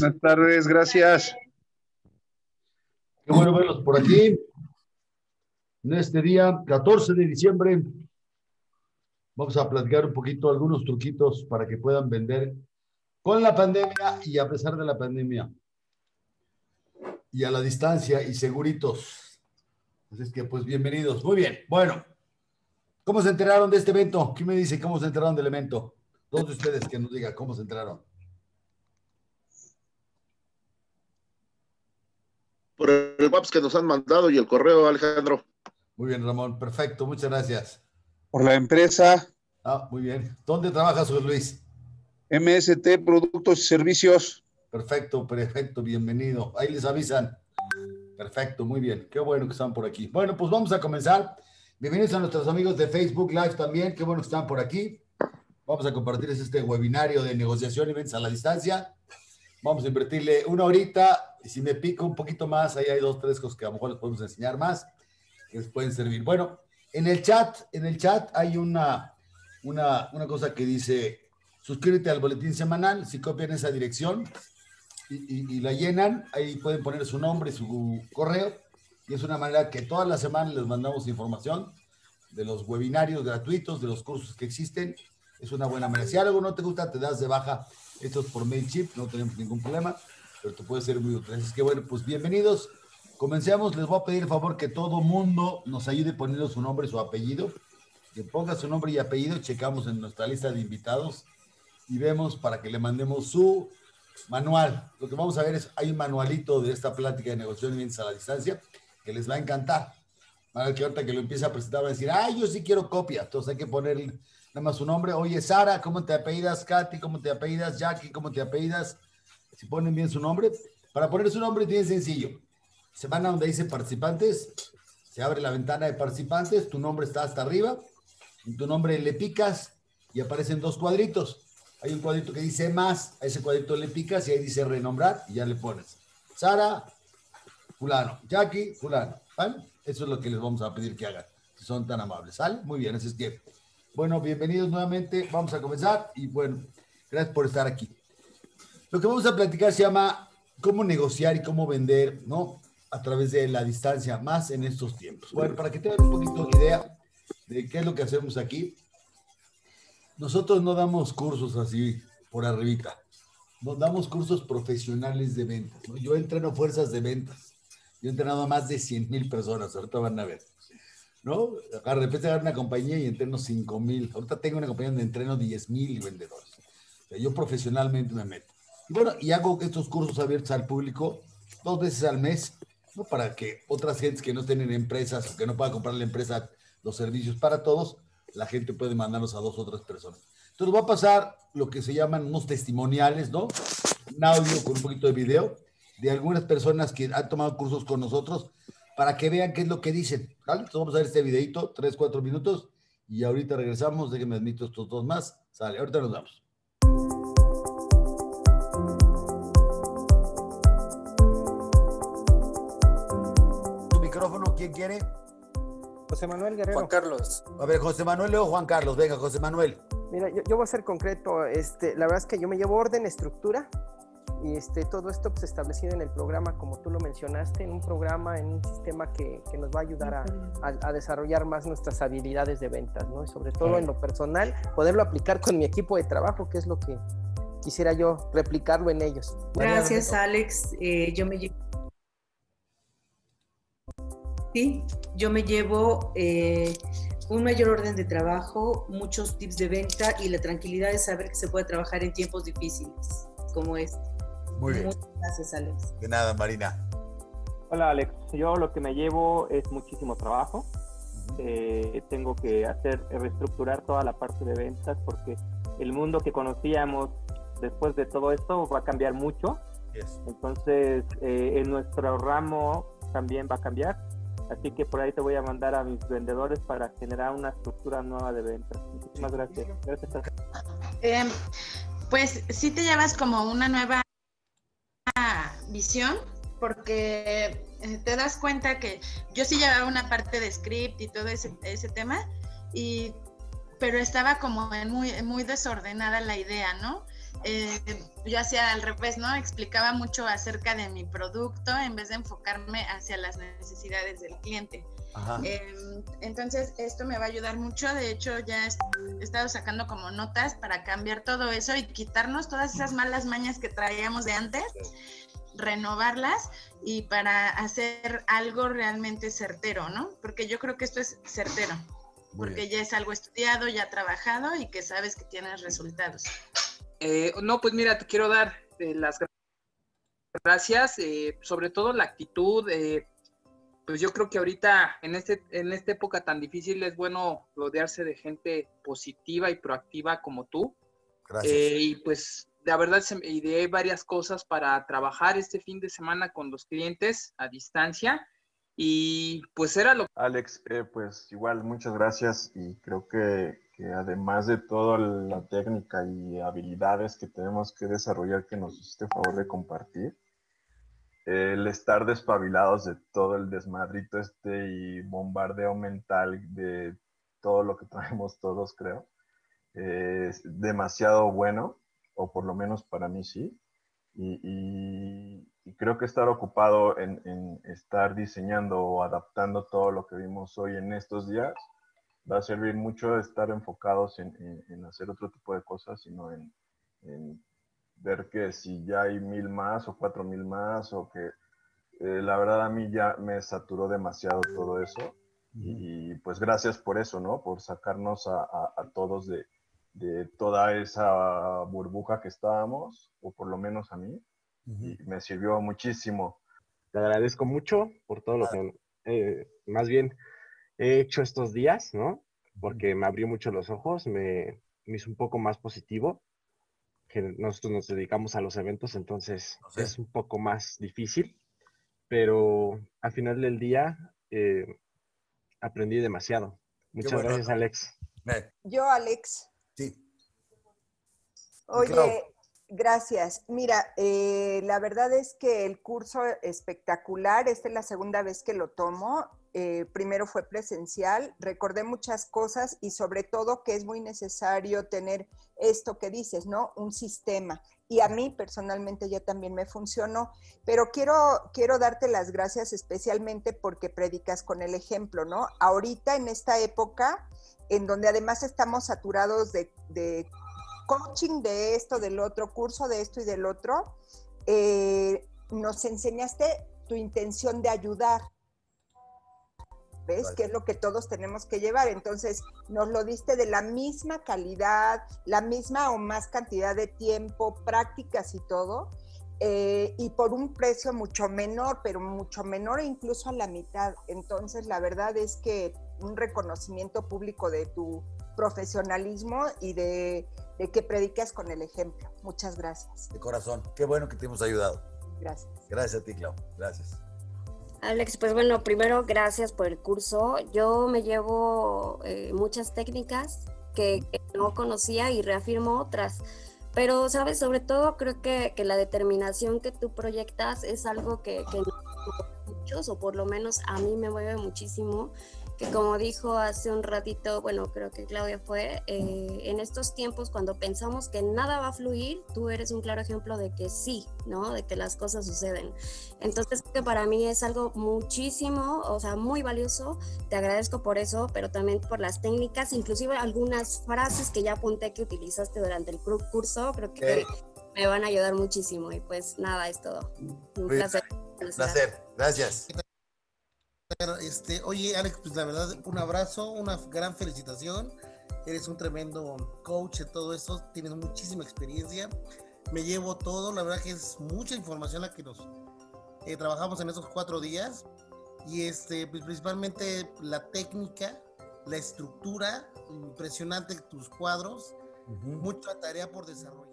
Buenas tardes, gracias. Qué bueno verlos por aquí. En este día, 14 de diciembre, vamos a platicar un poquito algunos truquitos para que puedan vender con la pandemia y a pesar de la pandemia. Y a la distancia y seguritos. Así que, pues, bienvenidos. Muy bien. Bueno, ¿cómo se enteraron de este evento? ¿Quién me dice cómo se enteraron del evento? Dos de ustedes que nos digan cómo se enteraron. Por el WhatsApp que nos han mandado y el correo, Alejandro. Muy bien, Ramón. Perfecto. Muchas gracias. Por la empresa. Ah, muy bien. ¿Dónde trabajas, José Luis? MST Productos y Servicios. Perfecto, perfecto. Bienvenido. Ahí les avisan. Perfecto, muy bien. Qué bueno que están por aquí. Bueno, pues vamos a comenzar. Bienvenidos a nuestros amigos de Facebook Live también. Qué bueno que están por aquí. Vamos a compartirles este webinario de negociación y ventas a la distancia. Vamos a invertirle una horita. Y si me pico un poquito más, ahí hay dos, tres cosas que a lo mejor les podemos enseñar más que les pueden servir. Bueno, en el chat, en el chat hay una, una, una cosa que dice, suscríbete al boletín semanal, si copian esa dirección y, y, y, la llenan, ahí pueden poner su nombre, su correo, y es una manera que todas las semanas les mandamos información de los webinarios gratuitos, de los cursos que existen. Es una buena manera. Si algo no te gusta, te das de baja. Esto es por MailChimp, no tenemos ningún problema, pero te puede ser muy útil. Así que bueno, pues bienvenidos. Comencemos, les voy a pedir el favor que todo mundo nos ayude poniendo su nombre y su apellido. Que ponga su nombre y apellido, checamos en nuestra lista de invitados y vemos para que le mandemos su manual. Lo que vamos a ver es, hay un manualito de esta plática de negociación y a la distancia que les va a encantar. Para que ahorita que lo empiece a presentar van a decir, ay, yo sí quiero copia. Entonces hay que ponerle nada más su nombre. Oye, Sara, ¿cómo te apellidas? Katy, ¿cómo te apellidas? Jackie, ¿cómo te apellidas? Si ponen bien su nombre. Para poner su nombre es bien sencillo se van a donde dice participantes, se abre la ventana de participantes, tu nombre está hasta arriba, en tu nombre le picas y aparecen dos cuadritos. Hay un cuadrito que dice más, a ese cuadrito le picas y ahí dice renombrar y ya le pones. Sara, fulano, Jackie, fulano. ¿vale? Eso es lo que les vamos a pedir que hagan, si son tan amables. ¿Sale? Muy bien, así es que, bueno, bienvenidos nuevamente, vamos a comenzar y bueno, gracias por estar aquí. Lo que vamos a platicar se llama cómo negociar y cómo vender, ¿no? a través de la distancia, más en estos tiempos. Bueno, para que tengan un poquito de idea de qué es lo que hacemos aquí, nosotros no damos cursos así por arribita, nos damos cursos profesionales de ventas. ¿no? Yo entreno fuerzas de ventas, yo he entrenado a más de 100 mil personas, ahorita van a ver. ¿no? De repente agarro una compañía y entreno 5 mil, ahorita tengo una compañía donde entreno 10 mil vendedores. O sea, yo profesionalmente me meto. Y bueno, y hago estos cursos abiertos al público dos veces al mes ¿no? para que otras gentes que no estén en empresas o que no puedan comprar la empresa los servicios para todos, la gente puede mandarlos a dos o tres personas. Entonces va a pasar lo que se llaman unos testimoniales, ¿no? Un audio con un poquito de video de algunas personas que han tomado cursos con nosotros para que vean qué es lo que dicen. ¿vale? Entonces vamos a ver este videito, tres, cuatro minutos, y ahorita regresamos. Déjenme admito estos dos más. Sale, ahorita nos vamos. ¿Quién quiere? José Manuel Guerrero. Juan Carlos. A ver, José Manuel o Juan Carlos. Venga, José Manuel. Mira, yo, yo, voy a ser concreto. Este, la verdad es que yo me llevo orden, estructura y este, todo esto pues, establecido en el programa, como tú lo mencionaste, en un programa, en un sistema que, que nos va a ayudar a, a, a, desarrollar más nuestras habilidades de ventas, ¿no? Y sobre todo en lo personal, poderlo aplicar con mi equipo de trabajo, que es lo que quisiera yo replicarlo en ellos. Gracias, Alex. Eh, yo me llevo Sí, yo me llevo eh, un mayor orden de trabajo, muchos tips de venta y la tranquilidad de saber que se puede trabajar en tiempos difíciles como este. Muy bien. Muchas gracias, Alex. De nada, Marina. Hola, Alex. Yo lo que me llevo es muchísimo trabajo. Uh -huh. eh, tengo que hacer, reestructurar toda la parte de ventas porque el mundo que conocíamos después de todo esto va a cambiar mucho. Yes. Entonces, eh, en nuestro ramo también va a cambiar Así que por ahí te voy a mandar a mis vendedores para generar una estructura nueva de ventas. Muchísimas gracias. Gracias. Eh, pues sí te llevas como una nueva visión porque eh, te das cuenta que yo sí llevaba una parte de script y todo ese, ese tema, y, pero estaba como muy, muy desordenada la idea, ¿no? Eh, yo hacía al revés, ¿no? Explicaba mucho acerca de mi producto en vez de enfocarme hacia las necesidades del cliente. Em, entonces, esto me va a ayudar mucho. De hecho, ya he estado sacando como notas para cambiar todo eso y quitarnos todas esas malas mañas que traíamos de antes, renovarlas y para hacer algo realmente certero, ¿no? Porque yo creo que esto es certero, porque ya es algo estudiado, ya trabajado y que sabes que tienes resultados. Eh, no, pues mira, te quiero dar eh, las gracias, eh, sobre todo la actitud. pues yo creo que ahorita, en, este, en esta época tan difícil, es bueno rodearse de gente positiva y proactiva como tú. Gracias. y pues la verdad se me ideé varias cosas para trabajar este fin de semana con los clientes a distancia. Y pues era lo Alex, pues igual, muchas gracias y creo que que además de toda la técnica y habilidades que tenemos que desarrollar que nos hiciste favor de compartir, el estar despabilados de todo el desmadrito este y bombardeo mental de todo lo que traemos todos, creo, es demasiado bueno, o por lo menos para mí sí. Y, creo que estar ocupado en, en estar diseñando o adaptando todo lo que vimos hoy en estos días, va a servir mucho estar enfocados en, en, hacer otro tipo de cosas, sino en, en, ver que si ya hay mil más o cuatro mil más o que eh, la verdad a mí ya me saturó demasiado todo eso y, pues gracias por eso, ¿no? Por sacarnos a, a, todos de, de, toda esa burbuja que estábamos, o por lo menos a mí, y me sirvió muchísimo. Te agradezco mucho por todo lo que, eh, más bien, he hecho estos días, ¿no? Porque me abrió mucho los ojos, me, hizo un poco más positivo, que nosotros nos dedicamos a los eventos, entonces es un poco más difícil, pero al final del día eh, aprendí demasiado. Muchas gracias, Alex. Yo, Alex. Sí. Oye, gracias. Mira, eh, la verdad es que el curso espectacular, esta es la segunda vez que lo tomo eh, primero fue presencial, recordé muchas cosas y sobre todo que es muy necesario tener esto que dices, ¿no? Un sistema. Y a mí personalmente ya también me funcionó, pero quiero, quiero darte las gracias especialmente porque predicas con el ejemplo, ¿no? Ahorita en esta época en donde además estamos saturados de, coaching de esto, del otro, curso de esto y del otro, eh, nos enseñaste tu intención de ayudar ¿ves? Que es lo que todos tenemos que llevar. Entonces, nos lo diste de la misma calidad, la misma o más cantidad de tiempo, prácticas y todo, eh, y por un precio mucho menor, pero mucho menor e incluso a la mitad. Entonces, la verdad es que un reconocimiento público de tu profesionalismo y de, de que predicas con el ejemplo. Muchas gracias. De corazón, qué bueno que te hemos ayudado. Gracias. Gracias a ti, Clau. Gracias. Alex, pues bueno, primero gracias por el curso. Yo me llevo eh, muchas técnicas que, no conocía y reafirmo otras. Pero, sabes, sobre todo creo que, la determinación que tú proyectas es algo que, que muchos, o por lo menos a mí me mueve muchísimo que como dijo hace un ratito, bueno, creo que Claudia fue, eh, en estos tiempos cuando pensamos que nada va a fluir, tú eres un claro ejemplo de que sí, ¿no? De que las cosas suceden. Entonces, que para mí es algo muchísimo, o sea, muy valioso. Te agradezco por eso, pero también por las técnicas, inclusive algunas frases que ya apunté que utilizaste durante el curso, creo que me van a ayudar muchísimo. Y pues nada, es todo. Un placer. Un placer. Gracias. Este, oye, Alex, pues la verdad, un abrazo, una gran felicitación. Eres un tremendo coach de todo esto, tienes muchísima experiencia. Me llevo todo, la verdad que es mucha información la que nos eh, trabajamos en esos cuatro días. Y este, pues, principalmente la técnica, la estructura, impresionante tus cuadros, mucha tarea por desarrollar.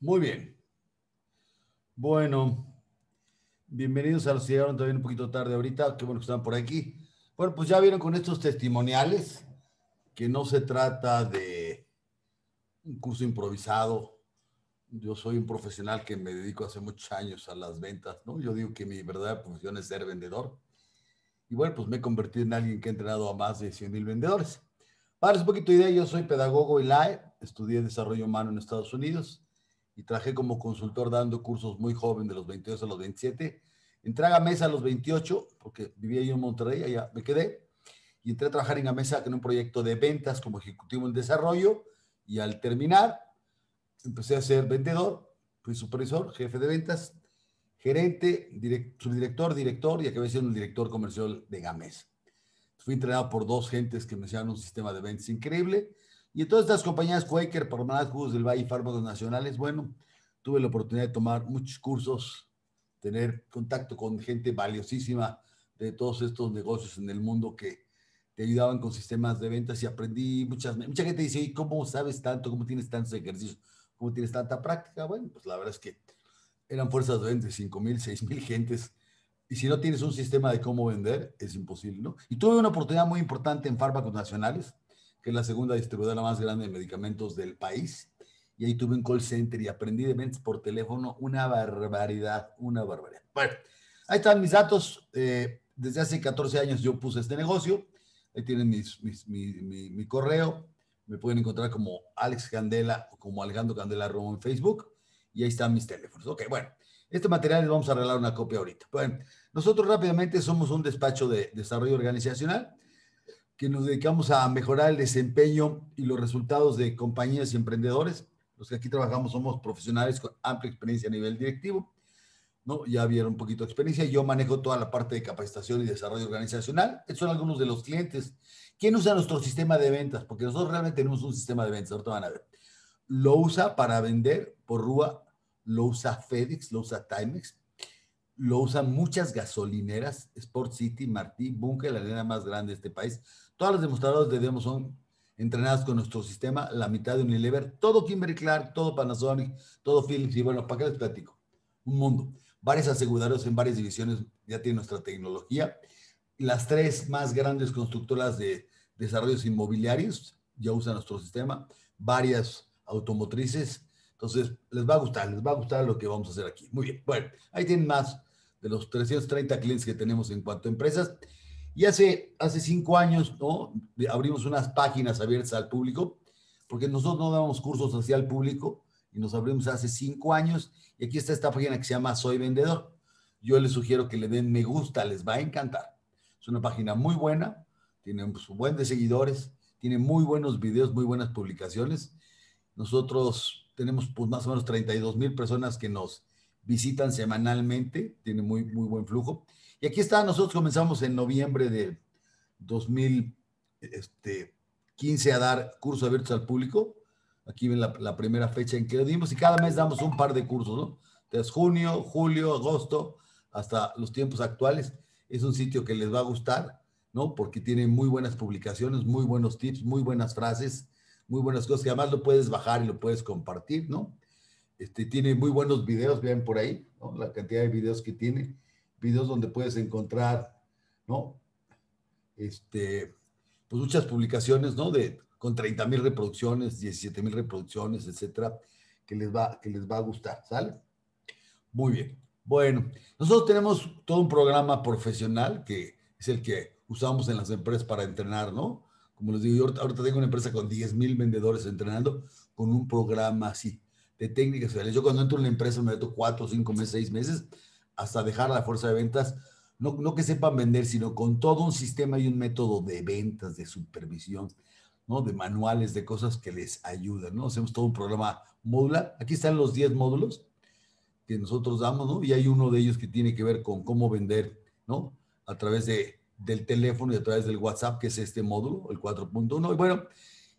Muy bien. Bueno, bienvenidos a los que llegaron todavía un poquito tarde ahorita. Qué bueno que están por aquí. Bueno, pues ya vieron con estos testimoniales que no se trata de un curso improvisado. Yo soy un profesional que me dedico hace muchos años a las ventas, ¿no? Yo digo que mi verdadera profesión es ser vendedor. Y bueno, pues me he convertido en alguien que ha entrenado a más de 100 mil vendedores. Para un poquito de idea, yo soy pedagogo y LAE, estudié desarrollo humano en Estados Unidos y trabajé como consultor dando cursos muy joven de los 22 a los 27. Entré a Gamesa a los 28 porque vivía yo en Monterrey, allá me quedé y entré a trabajar en Gamesa en un proyecto de ventas como ejecutivo en desarrollo y al terminar empecé a ser vendedor, fui supervisor, jefe de ventas, gerente, subdirector, director y acabé siendo el director comercial de Gamesa. Fui entrenado por dos gentes que me enseñaron un sistema de ventas increíble. Y en todas estas compañías, Quaker, Parmalat, Jugos del Valle y Fármacos Nacionales, bueno, tuve la oportunidad de tomar muchos cursos, tener contacto con gente valiosísima de todos estos negocios en el mundo que te ayudaban con sistemas de ventas y aprendí muchas, mucha gente dice, ¿y cómo sabes tanto? ¿Cómo tienes tantos ejercicios? ¿Cómo tienes tanta práctica? Bueno, pues la verdad es que eran fuerzas de ventas, 5 mil, 6 mil gentes y si no tienes un sistema de cómo vender, es imposible, ¿no? Y tuve una oportunidad muy importante en Fármacos Nacionales, que es la segunda distribuidora más grande de medicamentos del país. Y ahí tuve un call center y aprendí de ventas por teléfono una barbaridad, una barbaridad. Bueno, ahí están mis datos. Eh, desde hace 14 años yo puse este negocio. Ahí tienen mis, mis, mi, mi, mi, correo. Me pueden encontrar como Alex Candela o como Alejandro Candela Romo en Facebook. Y ahí están mis teléfonos. Ok, bueno. Este material les vamos a arreglar una copia ahorita. Bueno, nosotros rápidamente somos un despacho de desarrollo organizacional que nos dedicamos a mejorar el desempeño y los resultados de compañías y emprendedores. Los que aquí trabajamos somos profesionales con amplia experiencia a nivel directivo. ¿no? Ya vieron un poquito de experiencia. Yo manejo toda la parte de capacitación y desarrollo organizacional. Estos son algunos de los clientes. ¿Quién usa nuestro sistema de ventas? Porque nosotros realmente tenemos un sistema de ventas. Ahorita van a ver. Lo usa para vender por Rúa, lo usa FedEx, lo usa Timex, lo usan muchas gasolineras, Sport City, Martí, Bunker, la arena más grande de este país. Todas las demostradoras de demo son entrenadas con nuestro sistema, la mitad de Unilever, todo Kimberly Clark, todo Panasonic, todo Philips, y bueno, ¿para qué les platico? Un mundo. Varias aseguradoras en varias divisiones ya tienen nuestra tecnología. Las tres más grandes constructoras de desarrollos inmobiliarios ya usan nuestro sistema. Varias automotrices. Entonces, les va a gustar, les va a gustar lo que vamos a hacer aquí. Muy bien. Bueno, ahí tienen más de los 330 clientes que tenemos en cuanto a empresas. Y hace, hace cinco años, ¿no? Abrimos unas páginas abiertas al público, porque nosotros no damos cursos hacia el público, y nos abrimos hace cinco años, y aquí está esta página que se llama Soy Vendedor. Yo les sugiero que le den me gusta, les va a encantar. Es una página muy buena, tiene un buen de seguidores, tiene muy buenos videos, muy buenas publicaciones. Nosotros tenemos pues más o menos 32 mil personas que nos visitan semanalmente, tiene muy, muy buen flujo. Y aquí está, nosotros comenzamos en noviembre de 2015 este, a dar cursos abiertos al público. Aquí ven la, primera fecha en que lo dimos y cada mes damos un par de cursos, ¿no? Junio, julio, agosto, hasta los tiempos actuales. Es un sitio que les va a gustar, ¿no? Porque tiene muy buenas publicaciones, muy buenos tips, muy buenas frases, muy buenas cosas que además lo puedes bajar y lo puedes compartir, ¿no? Este, tiene muy buenos videos, vean por ahí, ¿no? La cantidad de videos que tiene. Videos donde puedes encontrar, ¿no? Este, pues muchas publicaciones, ¿no? De, con 30 mil reproducciones, 17 mil reproducciones, etcétera, que les, va, que les va a gustar, ¿sale? Muy bien. Bueno, nosotros tenemos todo un programa profesional que es el que usamos en las empresas para entrenar, ¿no? Como les digo, yo ahorita, tengo una empresa con 10 mil vendedores entrenando con un programa así de técnicas Yo cuando entro en la empresa me meto cuatro, cinco meses, seis meses, hasta dejar la fuerza de ventas, no, no que sepan vender, sino con todo un sistema y un método de ventas, de supervisión, ¿no? De manuales, de cosas que les ayudan, ¿no? Hacemos todo un programa modular. Aquí están los 10 módulos que nosotros damos, ¿no? Y hay uno de ellos que tiene que ver con cómo vender, ¿no? A través de, del teléfono y a través del WhatsApp, que es este módulo, el 4.1. Y bueno,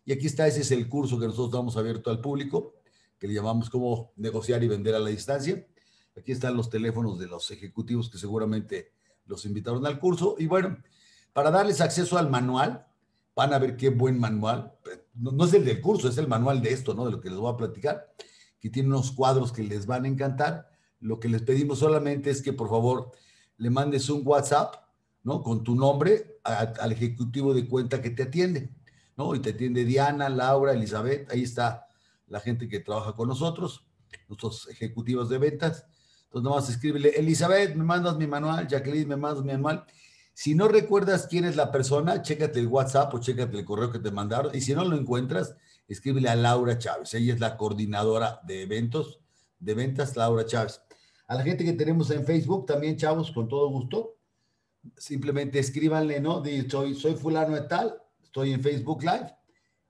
y aquí está, ese es el curso que nosotros damos abierto al público que le llamamos cómo negociar y vender a la distancia. Aquí están los teléfonos de los ejecutivos que seguramente los invitaron al curso. Y bueno, para darles acceso al manual, van a ver qué buen manual. No, es el del curso, es el manual de esto, ¿no? De lo que les voy a platicar, que tiene unos cuadros que les van a encantar. Lo que les pedimos solamente es que por favor le mandes un WhatsApp, ¿no? Con tu nombre al ejecutivo de cuenta que te atiende, ¿no? Y te atiende Diana, Laura, Elizabeth, ahí está la gente que trabaja con nosotros, nuestros ejecutivos de ventas. Entonces, nomás escríbele, Elizabeth, me mandas mi manual, Jacqueline, me mandas mi manual. Si no recuerdas quién es la persona, chécate el WhatsApp o chécate el correo que te mandaron. Y si no lo encuentras, escríbele a Laura Chávez. Ella es la coordinadora de eventos, de ventas, Laura Chávez. A la gente que tenemos en Facebook también, chavos, con todo gusto. Simplemente escríbanle, ¿no? soy, soy fulano de tal, estoy en Facebook Live.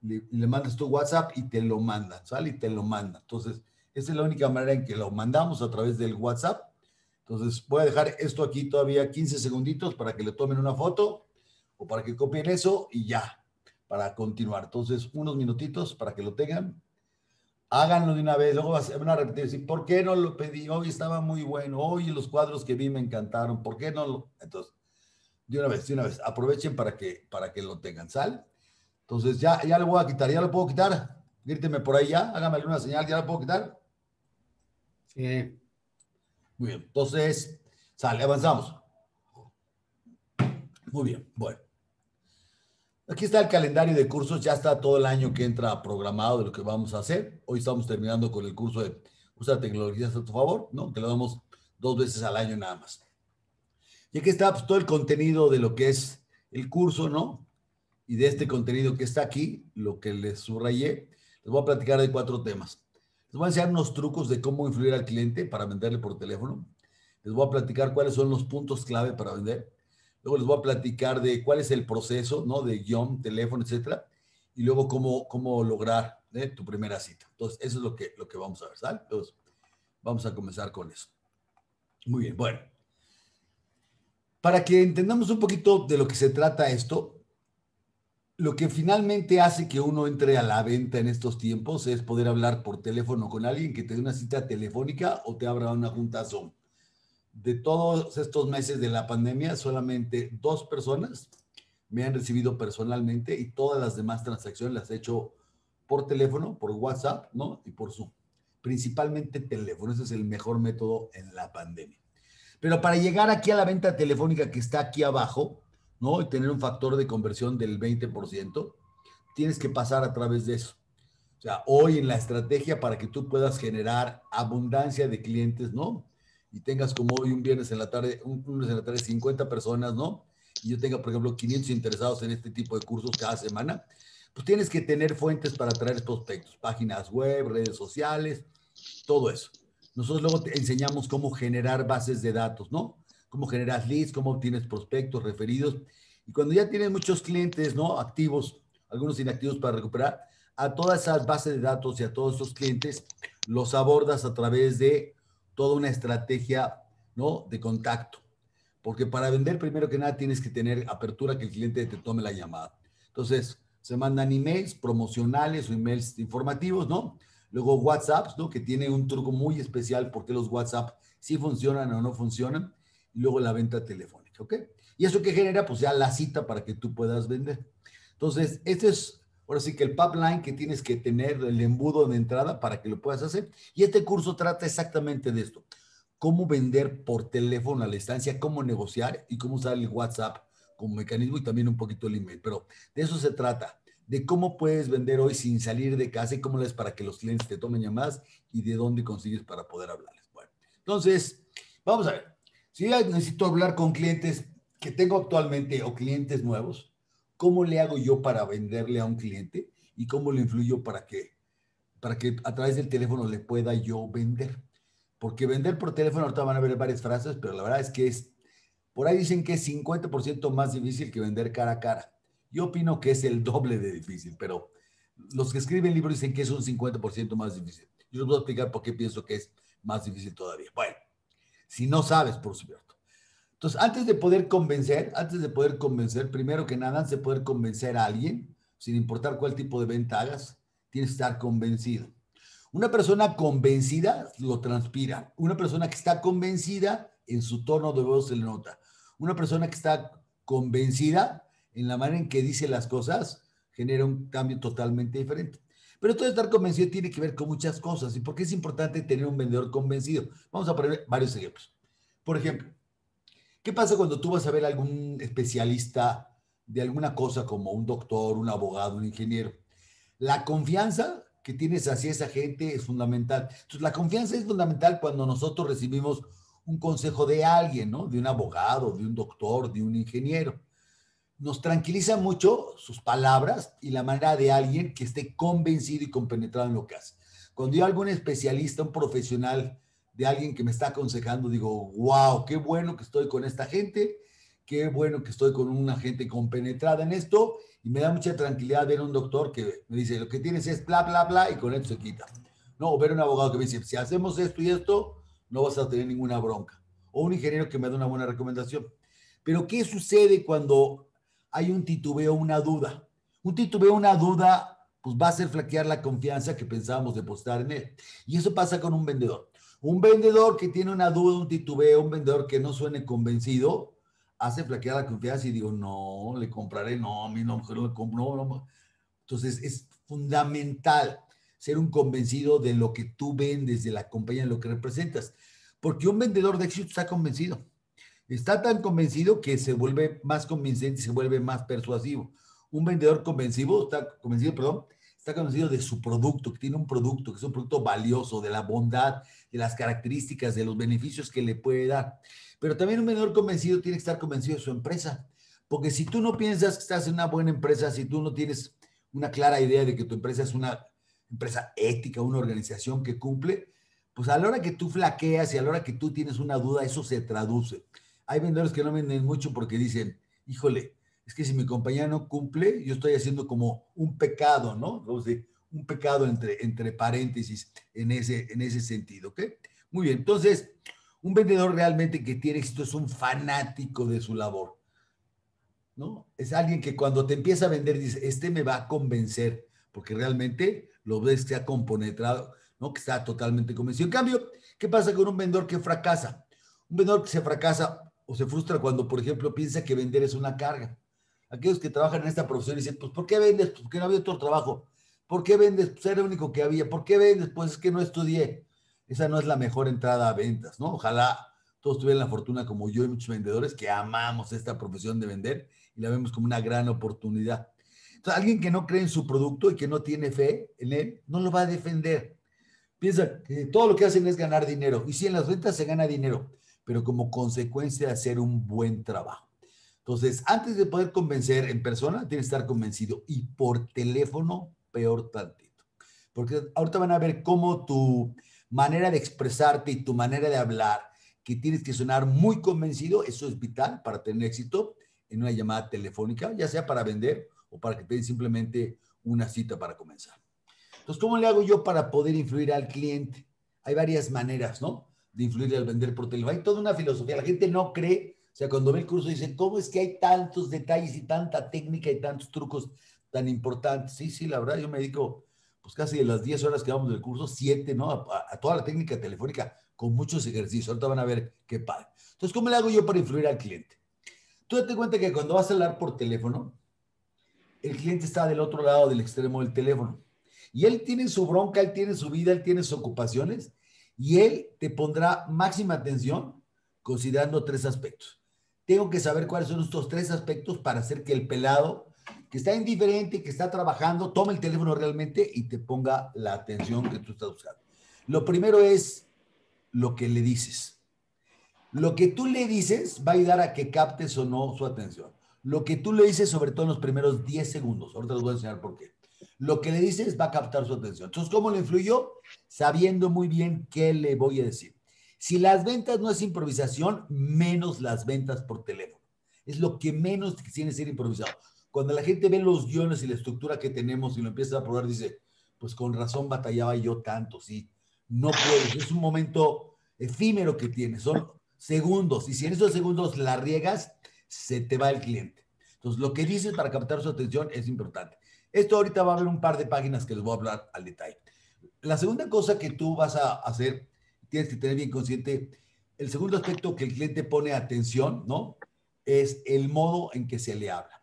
Le, le mandas tu WhatsApp y te lo mandan, ¿sale? Y te lo mandan. Entonces, esa es la única manera en que lo mandamos a través del WhatsApp entonces, voy a dejar esto aquí todavía 15 segunditos para que le tomen una foto o para que copien eso y ya, para continuar. Entonces, unos minutitos para que lo tengan. Háganlo de una vez, luego van a repetir, ¿por qué no lo pedí? Hoy estaba muy bueno, hoy los cuadros que vi me encantaron, ¿por qué no lo? Entonces, de una vez, de una vez, aprovechen para que, para que lo tengan, ¿sal? Entonces, ya, ya lo voy a quitar, ya lo puedo quitar. Gríteme por ahí ya, hágame una señal, ¿ya lo puedo quitar? Sí. Muy bien, entonces, sale, avanzamos. Muy bien, bueno. Aquí está el calendario de cursos, ya está todo el año que entra programado de lo que vamos a hacer. Hoy estamos terminando con el curso de usar tecnologías a tu favor, ¿no? Que lo damos dos veces al año nada más. Y aquí está pues, todo el contenido de lo que es el curso, ¿no? Y de este contenido que está aquí, lo que les subrayé, les voy a platicar de cuatro temas. Les voy a enseñar unos trucos de cómo influir al cliente para venderle por teléfono. Les voy a platicar cuáles son los puntos clave para vender. Luego les voy a platicar de cuál es el proceso, ¿no? De guion, teléfono, etcétera. Y luego cómo, cómo lograr ¿eh? tu primera cita. Entonces, eso es lo que, lo que vamos a ver, ¿sale? Entonces, vamos a comenzar con eso. Muy bien, bueno. Para que entendamos un poquito de lo que se trata esto, lo que finalmente hace que uno entre a la venta en estos tiempos es poder hablar por teléfono con alguien que te dé una cita telefónica o te abra una junta Zoom. De todos estos meses de la pandemia, solamente dos personas me han recibido personalmente y todas las demás transacciones las he hecho por teléfono, por WhatsApp, ¿no? Y por Zoom. Principalmente teléfono, ese es el mejor método en la pandemia. Pero para llegar aquí a la venta telefónica que está aquí abajo, ¿no? Y tener un factor de conversión del 20%, tienes que pasar a través de eso. O sea, hoy en la estrategia para que tú puedas generar abundancia de clientes, ¿no? Y tengas como hoy un viernes en la tarde, un lunes en la tarde 50 personas, ¿no? Y yo tenga, por ejemplo, 500 interesados en este tipo de cursos cada semana, pues tienes que tener fuentes para traer prospectos, páginas web, redes sociales, todo eso. Nosotros luego te enseñamos cómo generar bases de datos, ¿no? Cómo generas leads, cómo obtienes prospectos, referidos. Y cuando ya tienes muchos clientes, ¿no? Activos, algunos inactivos para recuperar, a todas esas bases de datos y a todos esos clientes los abordas a través de toda una estrategia, ¿no? De contacto. Porque para vender, primero que nada, tienes que tener apertura que el cliente te tome la llamada. Entonces, se mandan emails promocionales o emails informativos, ¿no? Luego WhatsApps, ¿no? Que tiene un truco muy especial porque los WhatsApp sí funcionan o no funcionan luego la venta telefónica, ¿ok? Y eso que genera, pues ya la cita para que tú puedas vender. Entonces, este es ahora sí que el pipeline que tienes que tener, el embudo de entrada para que lo puedas hacer. Y este curso trata exactamente de esto. Cómo vender por teléfono a la distancia, cómo negociar y cómo usar el WhatsApp como mecanismo y también un poquito el email. Pero de eso se trata, de cómo puedes vender hoy sin salir de casa y cómo le es para que los clientes te tomen llamadas y de dónde consigues para poder hablarles. Bueno, entonces, vamos a ver. Si yo necesito hablar con clientes que tengo actualmente o clientes nuevos, ¿cómo le hago yo para venderle a un cliente y cómo le influyo para que, para que a través del teléfono le pueda yo vender? Porque vender por teléfono, ahorita van a ver varias frases, pero la verdad es que es, por ahí dicen que es 50% más difícil que vender cara a cara. Yo opino que es el doble de difícil, pero los que escriben libros dicen que es un 50% más difícil. Yo les voy a explicar por qué pienso que es más difícil todavía. Bueno, si no sabes, por supuesto. Entonces, antes de poder convencer, antes de poder convencer, primero que nada, antes de poder convencer a alguien, sin importar cuál tipo de venta hagas, tienes que estar convencido. Una persona convencida lo transpira. Una persona que está convencida en su tono de voz se le nota. Una persona que está convencida en la manera en que dice las cosas genera un cambio totalmente diferente. Pero todo estar convencido tiene que ver con muchas cosas. ¿Y por qué es importante tener un vendedor convencido? Vamos a poner varios ejemplos. Por ejemplo, ¿qué pasa cuando tú vas a ver algún especialista de alguna cosa como un doctor, un abogado, un ingeniero? La confianza que tienes hacia esa gente es fundamental. Entonces, la confianza es fundamental cuando nosotros recibimos un consejo de alguien, ¿no? De un abogado, de un doctor, de un ingeniero. Nos tranquiliza mucho sus palabras y la manera de alguien que esté convencido y compenetrado en lo que hace. Cuando yo algún especialista, un profesional, de alguien que me está aconsejando, digo, wow, qué bueno que estoy con esta gente, qué bueno que estoy con una gente compenetrada en esto y me da mucha tranquilidad ver a un doctor que me dice, lo que tienes es bla, bla, bla y con esto se quita. No, o ver a un abogado que me dice, si hacemos esto y esto, no vas a tener ninguna bronca. O un ingeniero que me da una buena recomendación. Pero ¿qué sucede cuando hay un titubeo, una duda? Un titubeo, una duda, pues va a hacer flaquear la confianza que pensábamos depositar en él. Y eso pasa con un vendedor. Un vendedor que tiene una duda, un titubeo, un vendedor que no suene convencido, hace flaquear la confianza y digo, no, le compraré, no, a mí no, no le compro, no, no. Entonces es fundamental ser un convencido de lo que tú vendes, de la compañía, de lo que representas. Porque un vendedor de éxito está convencido. Está tan convencido que se vuelve más convincente y se vuelve más persuasivo. Un vendedor convencido, está convencido, perdón, está convencido de su producto, que tiene un producto, que es un producto valioso, de la bondad, de las características, de los beneficios que le puede dar. Pero también un vendedor convencido tiene que estar convencido de su empresa. Porque si tú no piensas que estás en una buena empresa, si tú no tienes una clara idea de que tu empresa es una empresa ética, una organización que cumple, pues a la hora que tú flaqueas y a la hora que tú tienes una duda, eso se traduce. Hay vendedores que no venden mucho porque dicen, híjole, es que si mi compañía no cumple, yo estoy haciendo como un pecado, ¿no? un pecado entre, entre paréntesis en ese, en ese sentido, ¿ok? Muy bien, entonces, un vendedor realmente que tiene éxito es un fanático de su labor, ¿no? Es alguien que cuando te empieza a vender dice, este me va a convencer, porque realmente lo ves que ha compenetrado, ¿no? Que está totalmente convencido. En cambio, ¿qué pasa con un vendedor que fracasa? Un vendedor que se fracasa se frustra cuando, por ejemplo, piensa que vender es una carga. Aquellos que trabajan en esta profesión dicen, pues, ¿por qué vendes? Pues, porque no había otro trabajo. ¿Por qué vendes? Pues era el único que había. ¿Por qué vendes? Pues es que no estudié. Esa no es la mejor entrada a ventas, ¿no? Ojalá todos tuvieran la fortuna como yo y muchos vendedores que amamos esta profesión de vender y la vemos como una gran oportunidad alguien que no cree en su producto y que no tiene fe en él, no lo va a defender. Piensa que todo lo que hacen es ganar dinero. Y sí, en las ventas se gana dinero, pero como consecuencia de hacer un buen trabajo. Entonces, antes de poder convencer en persona, tienes que estar convencido. Y por teléfono, peor tantito. Porque ahorita van a ver cómo tu manera de expresarte y tu manera de hablar, que tienes que sonar muy convencido, eso es vital para tener éxito en una llamada telefónica, ya sea para vender o para que te simplemente una cita para comenzar. Entonces, ¿cómo le hago yo para poder influir al cliente? Hay varias maneras, ¿no? De influir al vender por teléfono. Hay toda una filosofía. La gente no cree, o sea, cuando ve el curso dice, ¿cómo es que hay tantos detalles y tanta técnica y tantos trucos tan importantes? Sí, sí, la verdad, yo me dedico, pues casi de las 10 horas que vamos del curso, 7, ¿no? A, a, toda la técnica telefónica con muchos ejercicios. Ahorita van a ver qué padre. Entonces, ¿cómo le hago yo para influir al cliente? Tú date cuenta que cuando vas a hablar por teléfono, el cliente está del otro lado del extremo del teléfono. Y él tiene su bronca, él tiene su vida, él tiene sus ocupaciones y él te pondrá máxima atención considerando tres aspectos. Tengo que saber cuáles son estos tres aspectos para hacer que el pelado que está indiferente, que está trabajando, tome el teléfono realmente y te ponga la atención que tú estás buscando. Lo primero es lo que le dices. Lo que tú le dices va a ayudar a que captes o no su atención. Lo que tú le dices, sobre todo en los primeros 10 segundos, ahorita les voy a enseñar por qué. Lo que le dices va a captar su atención. Entonces, ¿cómo le influyo? Sabiendo muy bien qué le voy a decir. Si las ventas no es improvisación, menos las ventas por teléfono. Es lo que menos tiene que ser improvisado. Cuando la gente ve los guiones y la estructura que tenemos y lo empieza a probar, dice, pues con razón batallaba yo tanto, sí. No puedes, es un momento efímero que tienes, son segundos. Y si en esos segundos la riegas, se te va el cliente. Entonces, lo que dices para captar su atención es importante. Esto ahorita va a haber un par de páginas que les voy a hablar al detalle. La segunda cosa que tú vas a hacer, tienes que tener bien consciente, el segundo aspecto que el cliente pone atención, ¿no? Es el modo en que se le habla.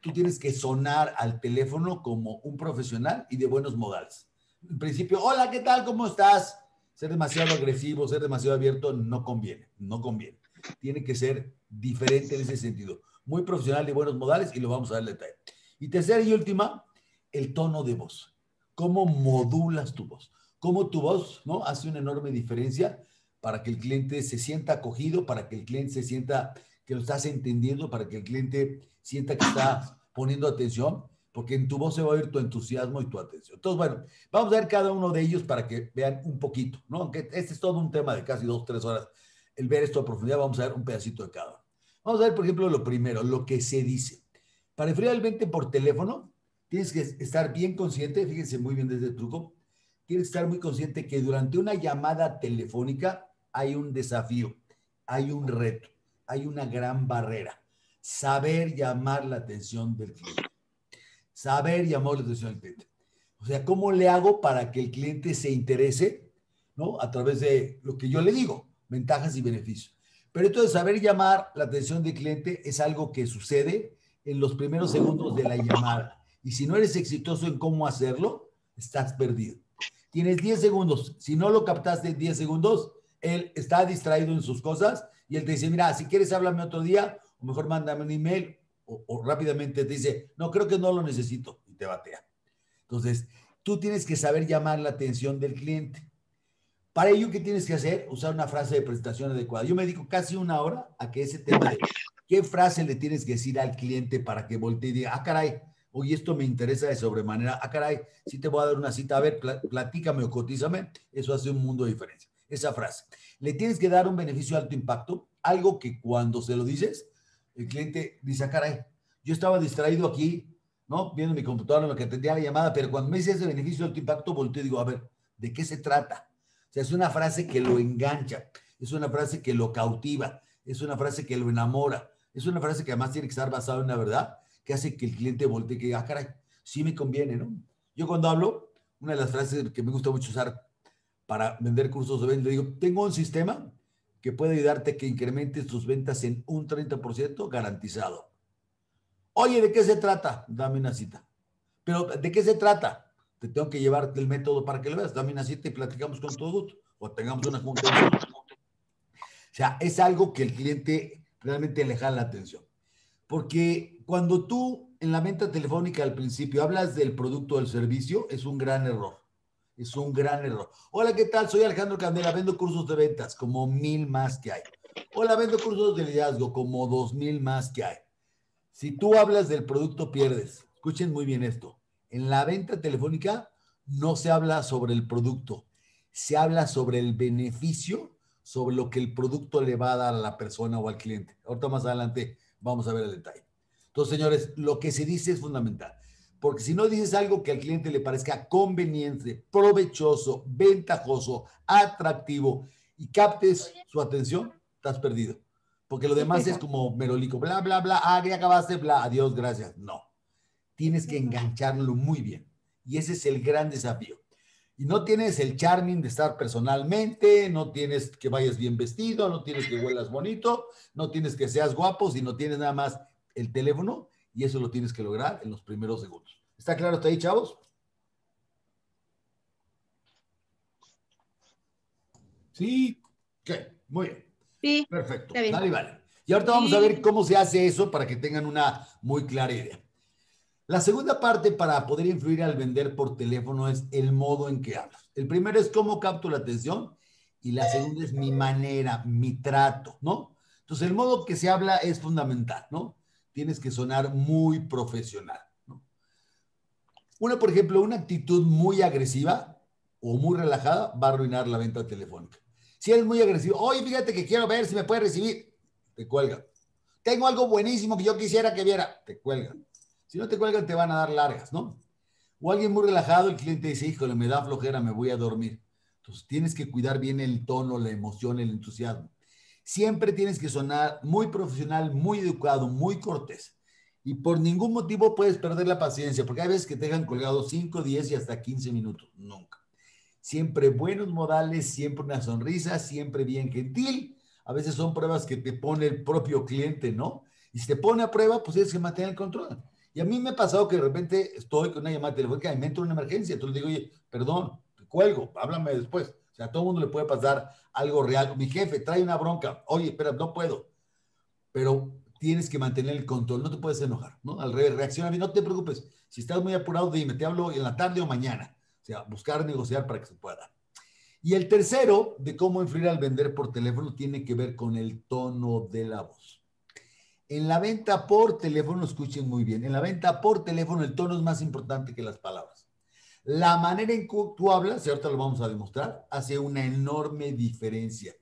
Tú tienes que sonar al teléfono como un profesional y de buenos modales. En principio, hola, ¿qué tal? ¿Cómo estás? Ser demasiado agresivo, ser demasiado abierto, no conviene, no conviene. Tiene que ser diferente en ese sentido. Muy profesional de buenos modales y lo vamos a dar detalle. Y tercera y última, el tono de voz. ¿Cómo modulas tu voz? Cómo tu voz ¿no? hace una enorme diferencia para que el cliente se sienta acogido, para que el cliente se sienta que lo estás entendiendo, para que el cliente sienta que está poniendo atención, porque en tu voz se va a oír tu entusiasmo y tu atención. Entonces, bueno, vamos a ver cada uno de ellos para que vean un poquito, ¿no? Aunque este es todo un tema de casi dos, tres horas, el ver esto a profundidad, vamos a ver un pedacito de cada Vamos a ver, por ejemplo, lo primero, lo que se dice. Para enfriar por teléfono, tienes que estar bien consciente, fíjense muy bien desde el truco, tienes que estar muy consciente que durante una llamada telefónica hay un desafío, hay un reto, hay una gran barrera. Saber llamar la atención del cliente. Saber llamar la atención del cliente. O sea, ¿cómo le hago para que el cliente se interese, ¿no? A través de lo que yo le digo, ventajas y beneficios. Pero entonces saber llamar la atención del cliente es algo que sucede en los primeros segundos de la llamada. Y si no eres exitoso en cómo hacerlo, estás perdido. Tienes 10 segundos. Si no lo captaste en 10 segundos, él está distraído en sus cosas y él te dice, mira, si quieres háblame otro día, o mejor mándame un email, o, rápidamente te dice, no, creo que no lo necesito, y te batea. Entonces, tú tienes que saber llamar la atención del cliente. Para ello, ¿qué tienes que hacer? Usar una frase de presentación adecuada. Yo me dedico casi una hora a que ese tema de qué frase le tienes que decir al cliente para que voltee y diga, ah, caray, oye, esto me interesa de sobremanera, ah, caray, si te voy a dar una cita, a ver, platícame o cotízame, eso hace un mundo de diferencia. Esa frase. Le tienes que dar un beneficio de alto impacto, algo que cuando se lo dices, el cliente dice, ah, caray, yo estaba distraído aquí, ¿no? Viendo mi computadora lo que atendía la llamada, pero cuando me dice ese beneficio de alto impacto, volteo y digo, a ver, ¿de qué se trata? O sea, es una frase que lo engancha, es una frase que lo cautiva, es una frase que lo enamora, es una frase que además tiene que estar basada en la verdad, que hace que el cliente voltee y que diga, ah, caray, sí me conviene, ¿no? Yo cuando hablo, una de las frases que me gusta mucho usar para vender cursos de venta, digo, tengo un sistema que puede ayudarte a que incrementes tus ventas en un 30% garantizado. Oye, ¿de qué se trata? Dame una cita. Pero, ¿de qué se trata? te tengo que llevar el método para que lo veas. Dame una cita y platicamos con todo o tengamos una junta. O sea, es algo que el cliente realmente le la atención. Porque cuando tú en la venta telefónica al principio hablas del producto o del servicio, es un gran error. Es un gran error. Hola, ¿qué tal? Soy Alejandro Candela, vendo cursos de ventas, como mil más que hay. Hola, vendo cursos de liderazgo, como dos mil más que hay. Si tú hablas del producto, pierdes. Escuchen muy bien esto. En la venta telefónica no se habla sobre el producto, se habla sobre el beneficio, sobre lo que el producto le va a dar a la persona o al cliente. Ahorita más adelante vamos a ver el detalle. Entonces, señores, lo que se dice es fundamental. Porque si no dices algo que al cliente le parezca conveniente, provechoso, ventajoso, atractivo y captes su atención, estás perdido. Porque lo demás es como merolico, bla, bla, bla, ah, ya acabaste, bla, adiós, gracias. No tienes que engancharlo muy bien. Y ese es el gran desafío. Y no tienes el charming de estar personalmente, no tienes que vayas bien vestido, no tienes que huelas bonito, no tienes que seas guapo, sino tienes nada más el teléfono y eso lo tienes que lograr en los primeros segundos. ¿Está claro hasta ahí, chavos? Sí. Ok, muy bien. Sí. Perfecto. Dale, vale. Y ahorita vamos a ver cómo se hace eso para que tengan una muy clara idea. La segunda parte para poder influir al vender por teléfono es el modo en que hablas. El primero es cómo capto la atención y la segunda es mi manera, mi trato, ¿no? Entonces el modo que se habla es fundamental, ¿no? Tienes que sonar muy profesional, ¿no? Una, por ejemplo, una actitud muy agresiva o muy relajada va a arruinar la venta telefónica. Si eres muy agresivo, oye, fíjate que quiero ver si me puede recibir, te cuelga. Tengo algo buenísimo que yo quisiera que viera, te cuelgan. Si no te cuelgan, te van a dar largas, ¿no? O alguien muy relajado, el cliente dice, híjole, me da flojera, me voy a dormir. Entonces tienes que cuidar bien el tono, la emoción, el entusiasmo. Siempre tienes que sonar muy profesional, muy educado, muy cortés. Y por ningún motivo puedes perder la paciencia, porque hay veces que te dejan colgado 5, 10 y hasta 15 minutos. Nunca. Siempre buenos modales, siempre una sonrisa, siempre bien gentil. A veces son pruebas que te pone el propio cliente, ¿no? Y si te pone a prueba, pues tienes que mantener el control. Y a mí me ha pasado que de repente estoy con una llamada telefónica y me entro en una emergencia. Entonces digo, oye, perdón, te cuelgo, háblame después. O sea, a todo mundo le puede pasar algo real. Mi jefe trae una bronca. Oye, espera, no puedo. Pero tienes que mantener el control, no te puedes enojar, ¿no? Al revés, reacciona bien, no te preocupes. Si estás muy apurado, dime, te hablo en la tarde o mañana. O sea, buscar negociar para que se pueda. Y el tercero, de cómo influir al vender por teléfono, tiene que ver con el tono de la voz. En la venta por teléfono, escuchen muy bien, en la venta por teléfono el tono es más importante que las palabras. La manera en que tú hablas, y ahorita lo vamos a demostrar, hace una enorme diferencia.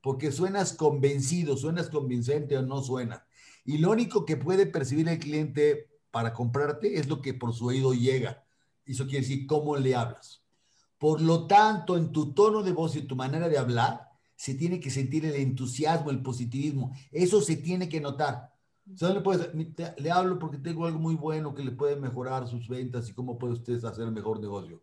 Porque suenas convencido, suenas convincente o no suena. Y lo único que puede percibir el cliente para comprarte es lo que por su oído llega. Eso quiere decir cómo le hablas. Por lo tanto, en tu tono de voz y tu manera de hablar, se tiene que sentir el entusiasmo, el positivismo. Eso se tiene que notar. O le, puedes, le hablo porque tengo algo muy bueno que le puede mejorar sus ventas y cómo puede usted hacer mejor negocio.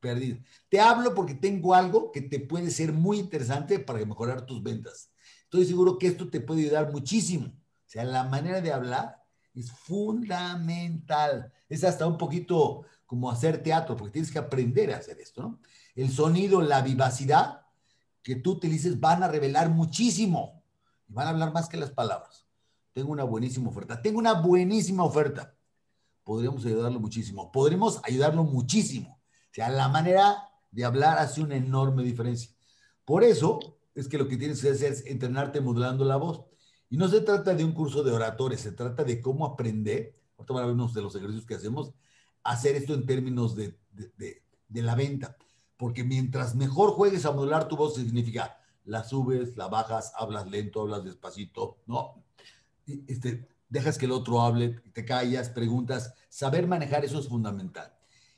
Perdido. Te hablo porque tengo algo que te puede ser muy interesante para mejorar tus ventas. Estoy seguro que esto te puede ayudar muchísimo. O sea, la manera de hablar es fundamental. Es hasta un poquito como hacer teatro, porque tienes que aprender a hacer esto. El sonido, la vivacidad que tú utilices van a revelar muchísimo y van a hablar más que las palabras. Tengo una buenísima oferta. Tengo una buenísima oferta. Podríamos ayudarlo muchísimo. Podremos ayudarlo muchísimo. O sea, la manera de hablar hace una enorme diferencia. Por eso es que lo que tienes que hacer es entrenarte modulando la voz. Y no se trata de un curso de oradores, se trata de cómo aprender, ahorita van a ver unos de los ejercicios que hacemos, hacer esto en términos de, de, la venta. Porque mientras mejor juegues a modular tu voz, significa la subes, la bajas, hablas lento, hablas despacito, ¿no? Este, dejas que el otro hable, te callas, preguntas. Saber manejar eso es fundamental.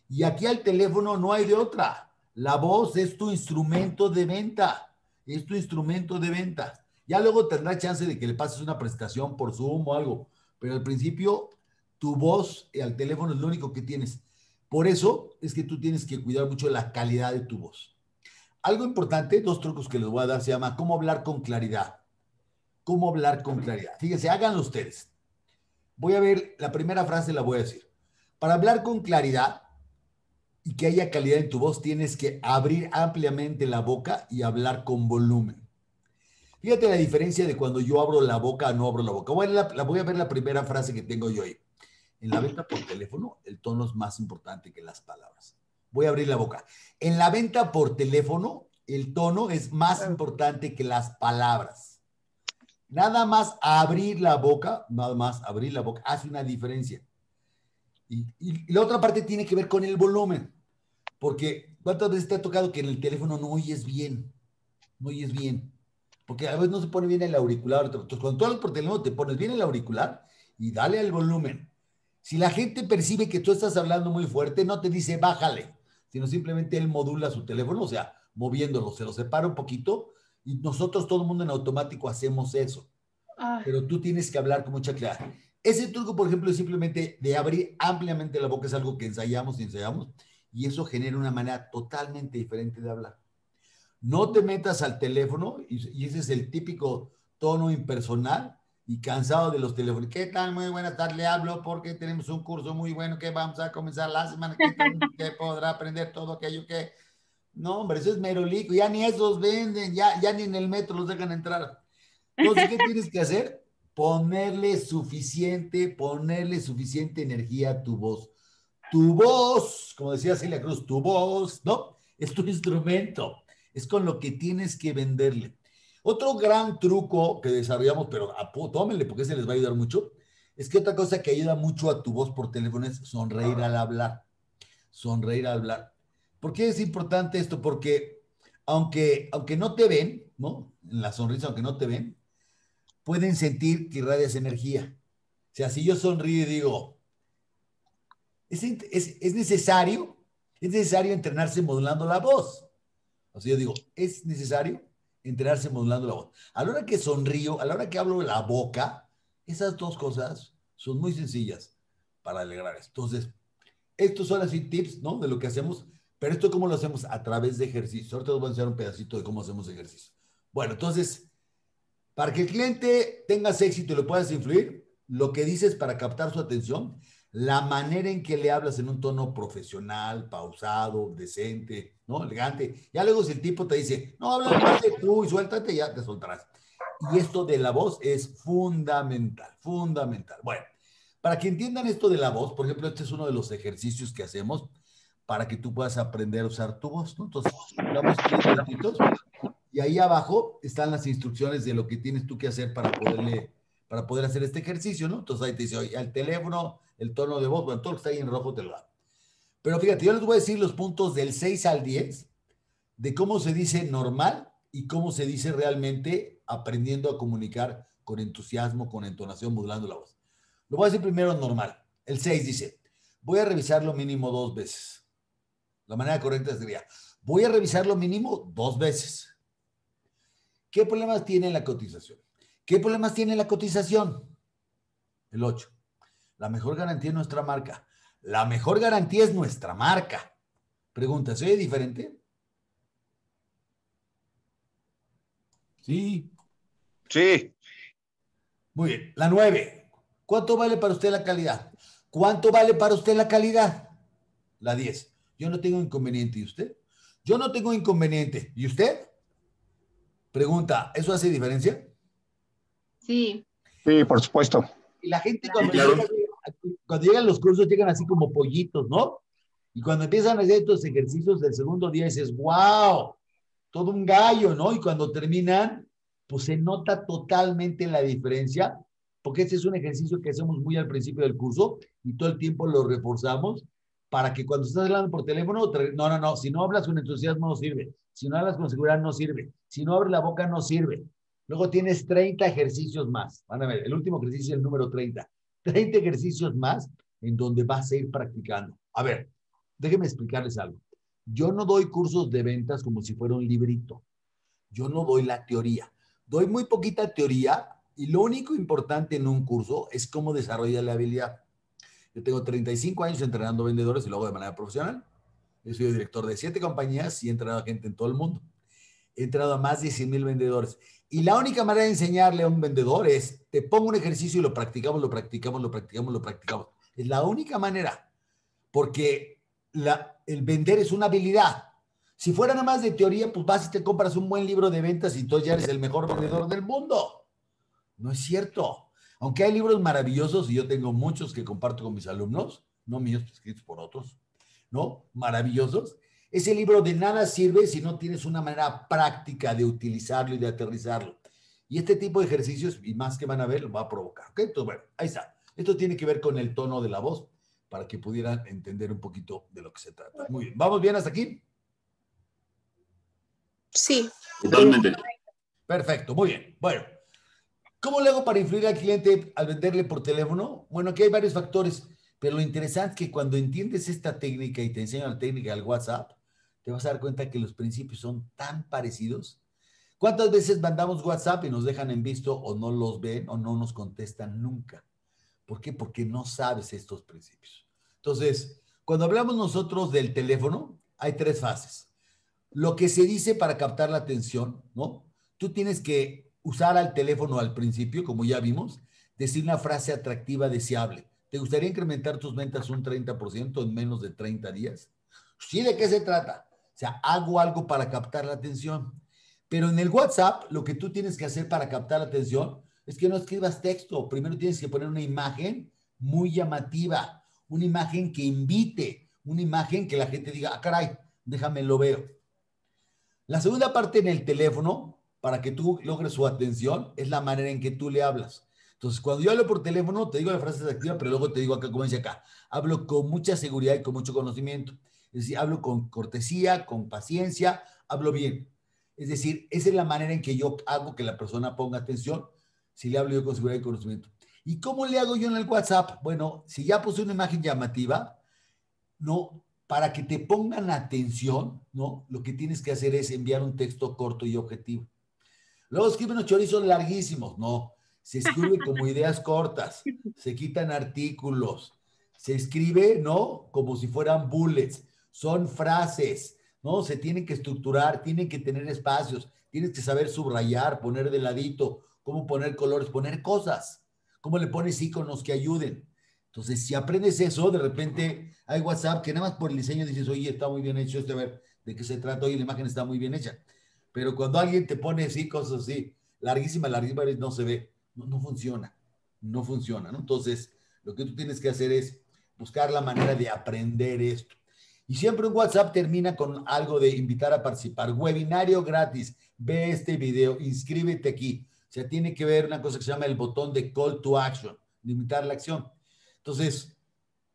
Y aquí al teléfono no hay de otra. La voz es tu instrumento de venta. Es tu instrumento de venta. Ya luego tendrá chance de que le pases una presentación por Zoom o algo, pero al principio tu voz al teléfono es lo único que tienes. Por eso es que tú tienes que cuidar mucho la calidad de tu voz. Algo importante, dos trucos que les voy a dar, se llama cómo hablar con claridad. Cómo hablar con claridad. Fíjense, háganlo ustedes. Voy a ver, la primera frase la voy a decir. Para hablar con claridad y que haya calidad en tu voz, tienes que abrir ampliamente la boca y hablar con volumen. Fíjate la diferencia de cuando yo abro la boca o no abro la boca. A, voy a ver la primera frase que tengo yo ahí. En la venta por teléfono, el tono es más importante que las palabras. Voy a abrir la boca. En la venta por teléfono, el tono es más importante que las palabras. Nada más abrir la boca, nada más abrir la boca, hace una diferencia. Y, y, la otra parte tiene que ver con el volumen. Porque ¿cuántas veces te ha tocado que en el teléfono no oyes bien? No oyes bien porque a veces no se pone bien el auricular. Entonces, cuando tú hablas por teléfono, te pones bien el auricular y dale al volumen. Si la gente percibe que tú estás hablando muy fuerte, no te dice bájale, sino simplemente él modula su teléfono, o sea, moviéndolo, se lo separa un poquito y nosotros, todo el mundo en automático, hacemos eso. Pero tú tienes que hablar con mucha claridad. Ese truco, por ejemplo, es simplemente de abrir ampliamente la boca, es algo que ensayamos y ensayamos, y eso genera una manera totalmente diferente de hablar. No te metas al teléfono, y, ese es el típico tono impersonal y cansado de los teléfonos. ¿Qué tal? Muy buenas tardes, le hablo porque tenemos un curso muy bueno que vamos a comenzar la semana que, podrá aprender todo aquello que... No, hombre, eso es merolico, ya ni esos venden, ya, ya ni en el metro los dejan entrar. Entonces, ¿qué tienes que hacer? Ponerle suficiente, ponerle suficiente energía a tu voz. Tu voz, como decía Celia Cruz, tu voz, ¿no? Es tu instrumento es con lo que tienes que venderle. Otro gran truco que desarrollamos, pero tómenle porque se les va a ayudar mucho, es que otra cosa que ayuda mucho a tu voz por teléfono es sonreír al hablar. Sonreír al hablar. ¿Por qué es importante esto? Porque aunque, aunque no te ven, ¿no? En la sonrisa, aunque no te ven, pueden sentir que irradias energía. O sea, si yo sonrío y digo, es, es, es necesario, es necesario entrenarse modulando la voz. O sea, yo digo, es necesario enterarse modulando la voz. A la hora que sonrío, a la hora que hablo de la boca, esas dos cosas son muy sencillas para alegrar. Entonces, estos son así tips, ¿no? De lo que hacemos, pero esto cómo lo hacemos a través de ejercicio. Ahorita os voy a enseñar un pedacito de cómo hacemos ejercicio. Bueno, entonces, para que el cliente tengas éxito y lo puedas influir, lo que dices para captar su atención, la manera en que le hablas en un tono profesional, pausado, decente, ¿no? Elegante. Ya luego si el tipo te dice, no, habla más de tú y suéltate, ya te soltarás. Y esto de la voz es fundamental, fundamental. Bueno, para que entiendan esto de la voz, por ejemplo, este es uno de los ejercicios que hacemos para que tú puedas aprender a usar tu voz, ¿no? Entonces, damos tres minutitos y ahí abajo están las instrucciones de lo que tienes tú que hacer para poderle, para poder hacer este ejercicio, ¿no? Entonces ahí te dice, oye, el teléfono, el tono de voz, bueno, todo lo que está ahí en rojo te lo da. Pero fíjate, yo les voy a decir los puntos del 6 al 10 de cómo se dice normal y cómo se dice realmente aprendiendo a comunicar con entusiasmo, con entonación, modulando la voz. Lo voy a decir primero normal. El 6 dice, voy a revisarlo mínimo dos veces. La manera correcta sería, voy a revisarlo mínimo dos veces. ¿Qué problemas tiene la cotización? ¿Qué problemas tiene la cotización? El 8. La mejor garantía es nuestra marca. La mejor garantía es nuestra marca. Pregunta, ¿soy diferente? Sí. Sí. Muy bien. La 9. ¿Cuánto vale para usted la calidad? ¿Cuánto vale para usted la calidad? La 10. Yo no tengo inconveniente. ¿Y usted? Yo no tengo inconveniente. ¿Y usted? Pregunta, ¿eso hace diferencia? Sí. Sí, por supuesto. Y la gente cuando, llega, cuando llegan los cursos llegan así como pollitos, ¿no? Y cuando empiezan a hacer estos ejercicios del segundo día dices, wow, todo un gallo, ¿no? Y cuando terminan, pues se nota totalmente la diferencia, porque este es un ejercicio que hacemos muy al principio del curso y todo el tiempo lo reforzamos para que cuando estás hablando por teléfono, no, no, no, si no hablas con entusiasmo no sirve, si no hablas con seguridad no sirve, si no abres la boca no sirve. Luego tienes 30 ejercicios más. Van a ver, el último ejercicio es el número 30. 30 ejercicios más en donde vas a ir practicando. A ver, déjenme explicarles algo. Yo no doy cursos de ventas como si fuera un librito. Yo no doy la teoría. Doy muy poquita teoría y lo único importante en un curso es cómo desarrollar la habilidad. Yo tengo 35 años entrenando vendedores y luego de manera profesional. He sido director de siete compañías y he entrenado a gente en todo el mundo. He entrenado a más de 100 mil vendedores. Y la única manera de enseñarle a un vendedor es, te pongo un ejercicio y lo practicamos, lo practicamos, lo practicamos, lo practicamos. Es la única manera. Porque la, el vender es una habilidad. Si fuera nada más de teoría, pues vas y te compras un buen libro de ventas y tú ya eres el mejor vendedor del mundo. No es cierto. Aunque hay libros maravillosos, y yo tengo muchos que comparto con mis alumnos, no míos, escritos por otros, ¿no? Maravillosos. Ese libro de nada sirve si no tienes una manera práctica de utilizarlo y de aterrizarlo. Y este tipo de ejercicios, y más que van a ver, lo va a provocar. ¿ok? Entonces, bueno, ahí está. Esto tiene que ver con el tono de la voz para que pudieran entender un poquito de lo que se trata. Muy bien. ¿Vamos bien hasta aquí? Sí. Totalmente. Perfecto, muy bien. Bueno, ¿Cómo le hago para influir al cliente al venderle por teléfono? Bueno, aquí hay varios factores, pero lo interesante es que cuando entiendes esta técnica y te enseño la técnica del WhatsApp, te vas a dar cuenta que los principios son tan parecidos. ¿Cuántas veces mandamos WhatsApp y nos dejan en visto o no los ven o no nos contestan nunca? ¿Por qué? Porque no sabes estos principios. Entonces, cuando hablamos nosotros del teléfono, hay tres fases. Lo que se dice para captar la atención, ¿no? Tú tienes que usar al teléfono al principio, como ya vimos, decir una frase atractiva deseable. ¿Te gustaría incrementar tus ventas un 30% en menos de 30 días? Sí, ¿de qué se trata? O sea, hago algo para captar la atención. Pero en el WhatsApp, lo que tú tienes que hacer para captar la atención es que no escribas texto. Primero tienes que poner una imagen muy llamativa, una imagen que invite, una imagen que la gente diga, ah, caray, déjame lo veo. La segunda parte en el teléfono para que tú logres su atención es la manera en que tú le hablas. Entonces, cuando yo hablo por teléfono, te digo la frase activa, pero luego te digo acá, como dice acá, hablo con mucha seguridad y con mucho conocimiento. Es decir, hablo con cortesía, con paciencia, hablo bien. Es decir, esa es la manera en que yo hago que la persona ponga atención si le hablo yo con seguridad y conocimiento. ¿Y cómo le hago yo en el WhatsApp? Bueno, si ya puse una imagen llamativa, no, para que te pongan atención, ¿no? Lo que tienes que hacer es enviar un texto corto y objetivo. Luego escriben unos chorizos larguísimos. No, se escribe como ideas cortas, se quitan artículos, se escribe, ¿no? Como si fueran bullets, son frases, ¿no? Se tienen que estructurar, tienen que tener espacios, tienes que saber subrayar, poner de ladito, cómo poner colores, poner cosas, cómo le pones iconos que ayuden. Entonces, si aprendes eso, de repente hay WhatsApp que nada más por el diseño dices, oye, está muy bien hecho este, a ver de qué se trata, oye, la imagen está muy bien hecha. Pero cuando alguien te pone así, cosas así, larguísimas, larguísimas, no se ve, no, funciona, no funciona, ¿no? Entonces, lo que tú tienes que hacer es buscar la manera de aprender esto. Y siempre un WhatsApp termina con algo de invitar a participar. Webinario gratis. Ve este video, inscríbete aquí. O sea, tiene que ver una cosa que se llama el botón de call to action, de invitar la acción. Entonces,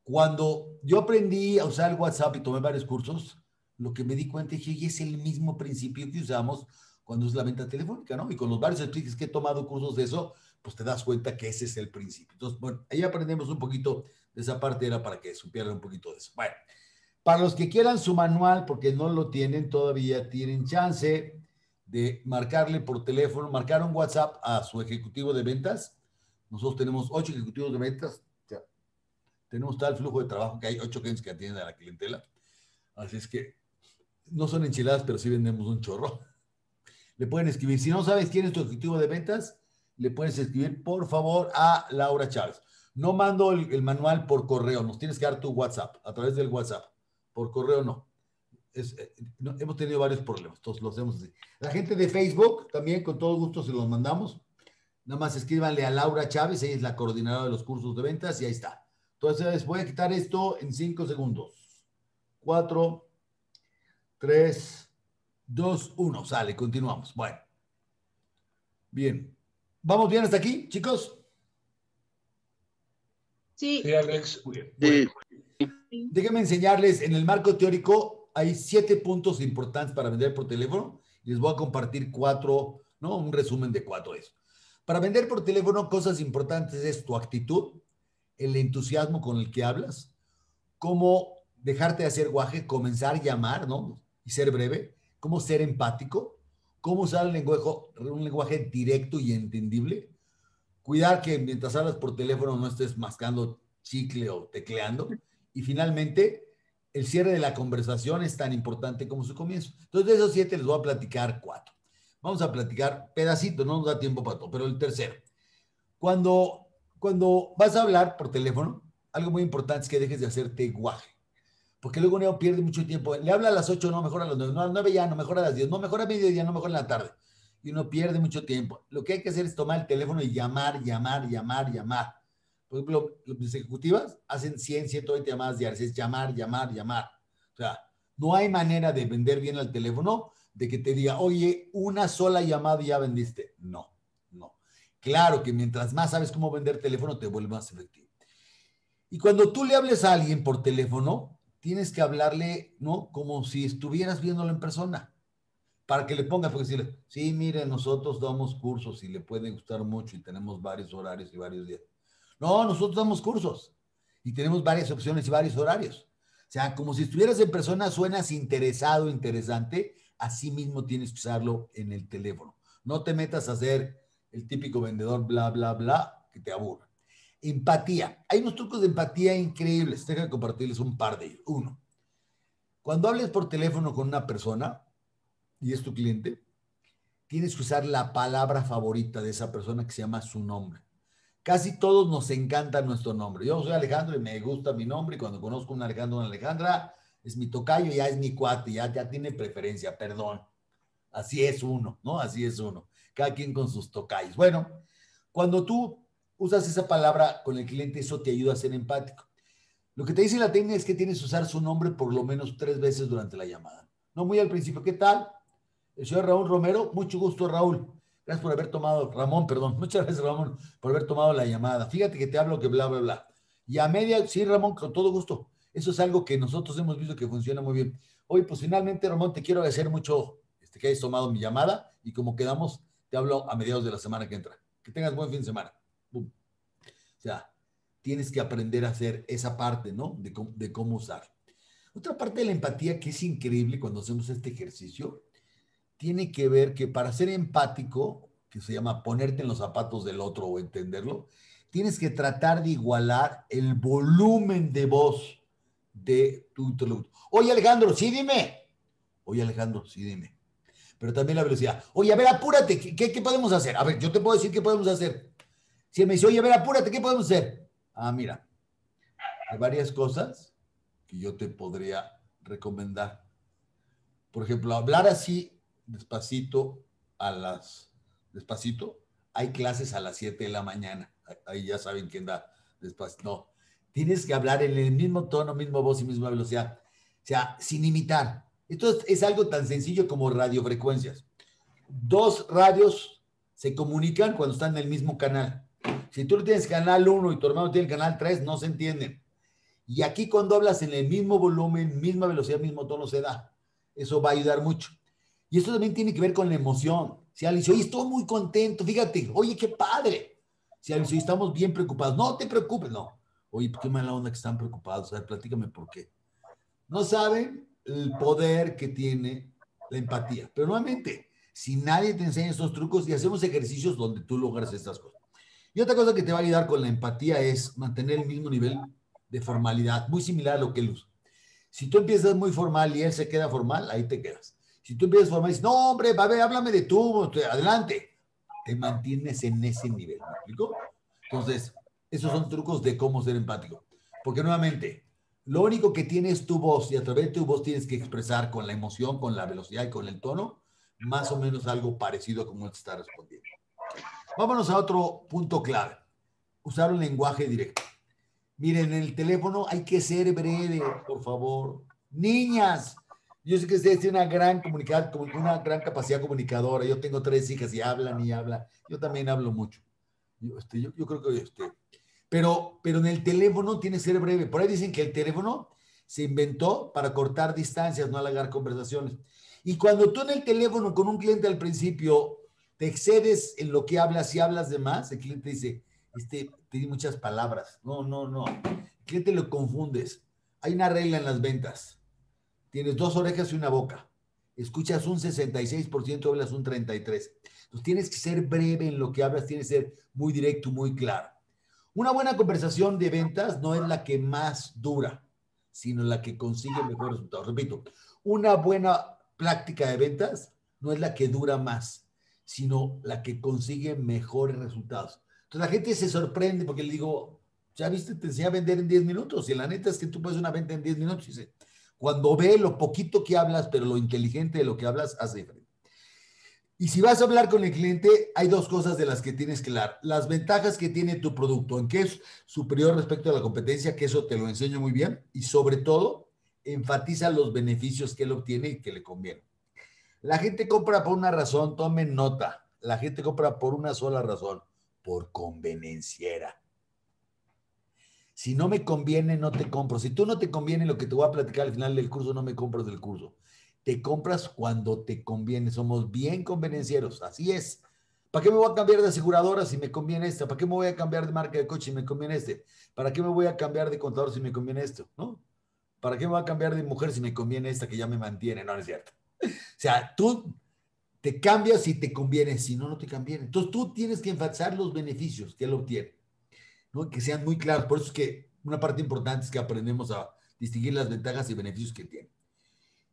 cuando yo aprendí a usar el WhatsApp y tomé varios cursos, lo que me di cuenta es que es el mismo principio que usamos cuando es la venta telefónica, ¿no? Y con los varios speakers que he tomado cursos de eso, pues te das cuenta que ese es el principio. Entonces, bueno, ahí aprendemos un poquito de esa parte, era para que supieran un poquito de eso. Bueno, para los que quieran su manual, porque no lo tienen todavía, tienen chance de marcarle por teléfono, marcar un WhatsApp a su ejecutivo de ventas. Nosotros tenemos ocho ejecutivos de ventas. tenemos tal flujo de trabajo que hay ocho clientes que atienden a la clientela. Así es que no son enchiladas, pero sí vendemos un chorro. Le pueden escribir. Si no sabes quién es tu ejecutivo de ventas, le puedes escribir, por favor, a Laura Chávez. No mando el, manual por correo, nos tienes que dar tu WhatsApp, a través del WhatsApp. Por correo no. Eh, hemos tenido varios problemas, entonces lo hacemos así. La gente de Facebook, también con todo gusto se los mandamos. Nada más escríbanle a Laura Chávez, ella es la coordinadora de los cursos de ventas y ahí está. Entonces voy a quitar esto en cinco segundos. Cuatro, tres, dos, uno. Sale, continuamos. Bueno. Bien. ¿Vamos bien hasta aquí, chicos? Sí. Sí, Alex. Déjenme enseñarles, en el marco teórico hay siete puntos importantes para vender por teléfono les voy a compartir cuatro, ¿no? Un resumen de cuatro de eso. Para vender por teléfono, cosas importantes es tu actitud, el entusiasmo con el que hablas, cómo dejarte de hacer guaje, comenzar a llamar, ¿no? Y ser breve, cómo ser empático, cómo usar el lenguaje, un lenguaje directo y entendible, cuidar que mientras hablas por teléfono no estés mascando chicle o tecleando, y finalmente, el cierre de la conversación es tan importante como su comienzo. Entonces, de esos siete les voy a platicar cuatro. Vamos a platicar pedacitos, no nos da tiempo para todo, pero el tercero. Cuando, cuando vas a hablar por teléfono, algo muy importante es que dejes de hacerte guaje porque luego uno pierde mucho tiempo. Le habla a las 8, no, mejor a las 9, no, a las 9 ya, no, mejor a las 10, no, mejor a mediodía, no, mejor en la tarde. Y uno pierde mucho tiempo. Lo que hay que hacer es tomar el teléfono y llamar, llamar, llamar, llamar. Por ejemplo, las ejecutivas hacen 100, 120 llamadas diarias, es llamar, llamar, llamar. O sea, no hay manera de vender bien al teléfono de que te diga, oye, una sola llamada y ya vendiste. No, no. Claro que mientras más sabes cómo vender teléfono, te vuelve más efectivo. Y cuando tú le hables a alguien por teléfono, tienes que hablarle, ¿no? Como si estuvieras viéndolo en persona, para que le pongas, porque decirle, sí, mire, nosotros damos cursos y le puede gustar mucho y tenemos varios horarios y varios días. No, nosotros damos cursos y tenemos varias opciones y varios horarios. O sea, como si estuvieras en persona, suenas interesado, interesante, así mismo tienes que usarlo en el teléfono. No te metas a ser el típico vendedor, bla, bla, bla, que te aburra. Empatía. Hay unos trucos de empatía increíbles. Déjame compartirles un par de ellos. Uno, cuando hables por teléfono con una persona y es tu cliente, tienes que usar la palabra favorita de esa persona que se llama su nombre. Casi todos nos encanta nuestro nombre. Yo soy Alejandro y me gusta mi nombre y cuando conozco a un Alejandro una Alejandra, es mi tocayo, ya es mi cuate, ya, ya tiene preferencia, perdón. Así es uno, ¿no? Así es uno. Cada quien con sus tocayos. Bueno, cuando tú usas esa palabra con el cliente, eso te ayuda a ser empático. Lo que te dice la técnica es que tienes que usar su nombre por lo menos tres veces durante la llamada. No muy al principio. ¿Qué tal? El señor Raúl Romero. Mucho gusto, Raúl. Gracias por haber tomado, Ramón, perdón. Muchas gracias, Ramón, por haber tomado la llamada. Fíjate que te hablo que bla, bla, bla. Y a media, sí, Ramón, con todo gusto. Eso es algo que nosotros hemos visto que funciona muy bien. Hoy, pues finalmente, Ramón, te quiero agradecer mucho este, que hayas tomado mi llamada y como quedamos, te hablo a mediados de la semana que entra. Que tengas buen fin de semana. O sea, tienes que aprender a hacer esa parte, ¿no? De, de cómo usar. Otra parte de la empatía que es increíble cuando hacemos este ejercicio, tiene que ver que para ser empático, que se llama ponerte en los zapatos del otro o entenderlo, tienes que tratar de igualar el volumen de voz de tu interlocutor. Oye, Alejandro, sí, dime. Oye, Alejandro, sí, dime. Pero también la velocidad. Oye, a ver, apúrate, ¿qué, podemos hacer? A ver, yo te puedo decir qué podemos hacer. Si él me dice, oye, a ver, apúrate, ¿qué podemos hacer? Ah, mira, hay varias cosas que yo te podría recomendar. Por ejemplo, hablar así despacito a las, despacito, hay clases a las 7 de la mañana. Ahí ya saben quién da despacito. No, tienes que hablar en el mismo tono, misma voz y misma velocidad. O sea, sin imitar. Esto es, algo tan sencillo como radiofrecuencias. Dos radios se comunican cuando están en el mismo canal. Si tú tienes canal 1 y tu hermano tiene el canal 3, no se entienden. Y aquí cuando hablas en el mismo volumen, misma velocidad, mismo tono, se da. Eso va a ayudar mucho. Y esto también tiene que ver con la emoción. Si alguien dice, oye, estoy muy contento, fíjate, oye, qué padre. Si alguien dice, estamos bien preocupados, no te preocupes, no. Oye, qué mala onda que están preocupados. A ver, platícame por qué. No saben el poder que tiene la empatía. Pero nuevamente, si nadie te enseña estos trucos y hacemos ejercicios donde tú logras estas cosas. Y otra cosa que te va a ayudar con la empatía es mantener el mismo nivel de formalidad, muy similar a lo que él usa. Si tú empiezas muy formal y él se queda formal, ahí te quedas. Si tú empiezas formal y dices, no, hombre, a ver, háblame de tú, adelante, te mantienes en ese nivel. ¿Me explico? Entonces, esos son trucos de cómo ser empático. Porque nuevamente, lo único que tienes tu voz y a través de tu voz tienes que expresar con la emoción, con la velocidad y con el tono, más o menos algo parecido a como te está respondiendo. Vámonos a otro punto clave. Usar un lenguaje directo. Miren, en el teléfono hay que ser breve, por favor. Niñas, yo sé que ustedes tienen una gran comunicad, una gran capacidad comunicadora. Yo tengo tres hijas y hablan y hablan. Yo también hablo mucho. Yo, este, yo, creo que este, pero, pero en el teléfono tiene que ser breve. Por ahí dicen que el teléfono se inventó para cortar distancias, no alargar conversaciones. Y cuando tú en el teléfono con un cliente al principio te excedes en lo que hablas y hablas de más, el cliente dice, este, te di muchas palabras. No, no, no. El cliente lo confundes. Hay una regla en las ventas. Tienes dos orejas y una boca. Escuchas un 66%, hablas un 33%. Entonces tienes que ser breve en lo que hablas, tienes que ser muy directo, muy claro. Una buena conversación de ventas no es la que más dura, sino la que consigue mejores resultados. Repito, una buena práctica de ventas no es la que dura más, sino la que consigue mejores resultados. Entonces la gente se sorprende porque le digo, ya viste, te enseñé a vender en 10 minutos y la neta es que tú puedes una venta en 10 minutos. Y dice, cuando ve lo poquito que hablas, pero lo inteligente de lo que hablas, hace diferencia. Y si vas a hablar con el cliente, hay dos cosas de las que tienes que hablar. Las ventajas que tiene tu producto, en qué es superior respecto a la competencia, que eso te lo enseño muy bien. Y sobre todo, enfatiza los beneficios que él obtiene y que le conviene. La gente compra por una razón, tomen nota. La gente compra por una sola razón, por convenenciera. Si no me conviene, no te compro. Si tú no te conviene lo que te voy a platicar al final del curso, no me compras del curso te compras cuando te conviene. Somos bien convenencieros, así es. ¿Para qué me voy a cambiar de aseguradora si me conviene esta? ¿Para qué me voy a cambiar de marca de coche si me conviene este? ¿Para qué me voy a cambiar de contador si me conviene esto? ¿No? ¿Para qué me voy a cambiar de mujer si me conviene esta que ya me mantiene? No, no es cierto. O sea, tú te cambias si te conviene, si no, no te conviene. Entonces tú tienes que enfatizar los beneficios que él obtiene, ¿no? Que sean muy claros. Por eso es que una parte importante es que aprendemos a distinguir las ventajas y beneficios que tiene.